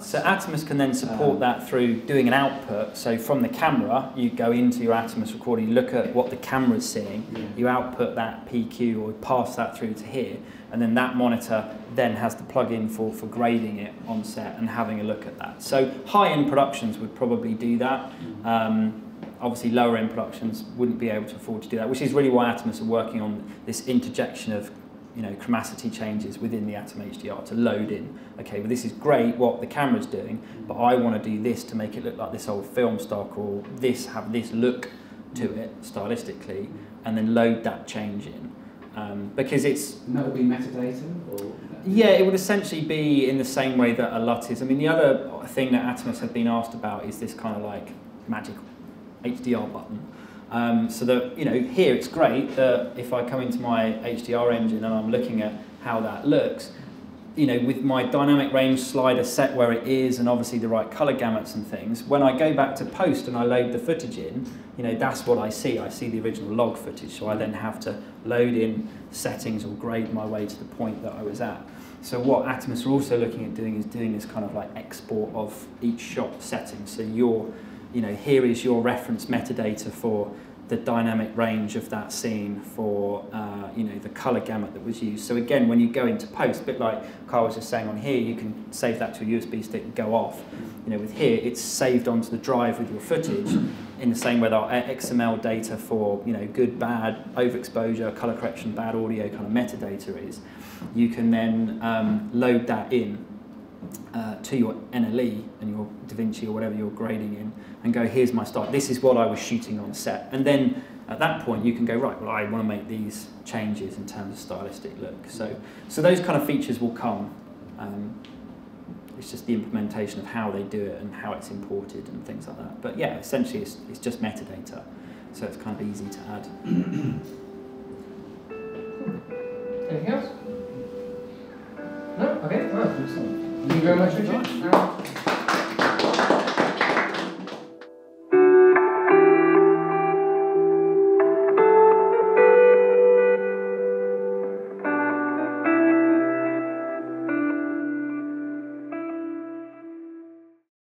B: So Atomos can then support
A: Um,
B: that through doing an output. So from the camera, you go into your Atomos recording, you look at what the camera's seeing,
C: Yeah.
B: you output that PQ or pass that through to here, and then that monitor then has the plug-in for, for grading it on set and having a look at that. So high-end productions would probably do that. Um, obviously, lower-end productions wouldn't be able to afford to do that, which is really why Atomos are working on this interjection of you know, chromaticity changes within the Atom HDR to load in. Okay, well this is great what the camera's doing, but I want to do this to make it look like this old film stock or this have this look to it stylistically, and then load that change in. Um, because it's
C: And that would be metadata or?
B: yeah, it would essentially be in the same way that a LUT is. I mean, the other thing that Atomos have been asked about is this kind of like magic HDR button. Um, so that, you know, here it's great that if I come into my HDR engine and I'm looking at how that looks, you know, with my dynamic range slider set where it is and obviously the right color gamuts and things, when I go back to post and I load the footage in, you know, that's what I see. I see the original log footage, so I then have to load in settings or grade my way to the point that I was at. So what Atomos are also looking at doing is doing this kind of like export of each shot setting. So your, you know, here is your reference metadata for the dynamic range of that scene for uh, you know the color gamut that was used. So again, when you go into post, a bit like Carl was just saying on here, you can save that to a USB stick and go off. You know, with here, it's saved onto the drive with your footage in the same way that our XML data for you know good, bad, overexposure, color correction, bad audio kind of metadata is. You can then um, load that in uh, to your NLE and your DaVinci or whatever you're grading in and go, here's my start. This is what I was shooting on set. And then at that point, you can go, right, well, I want to make these changes in terms of stylistic look. So, so those kind of features will come. Um, it's just the implementation of how they do it and how it's imported and things like that. But yeah, essentially, it's, it's just metadata. So it's kind of easy to add. *coughs*
A: Anything else? No? Okay, well, thank you very much, Richard. Aaron?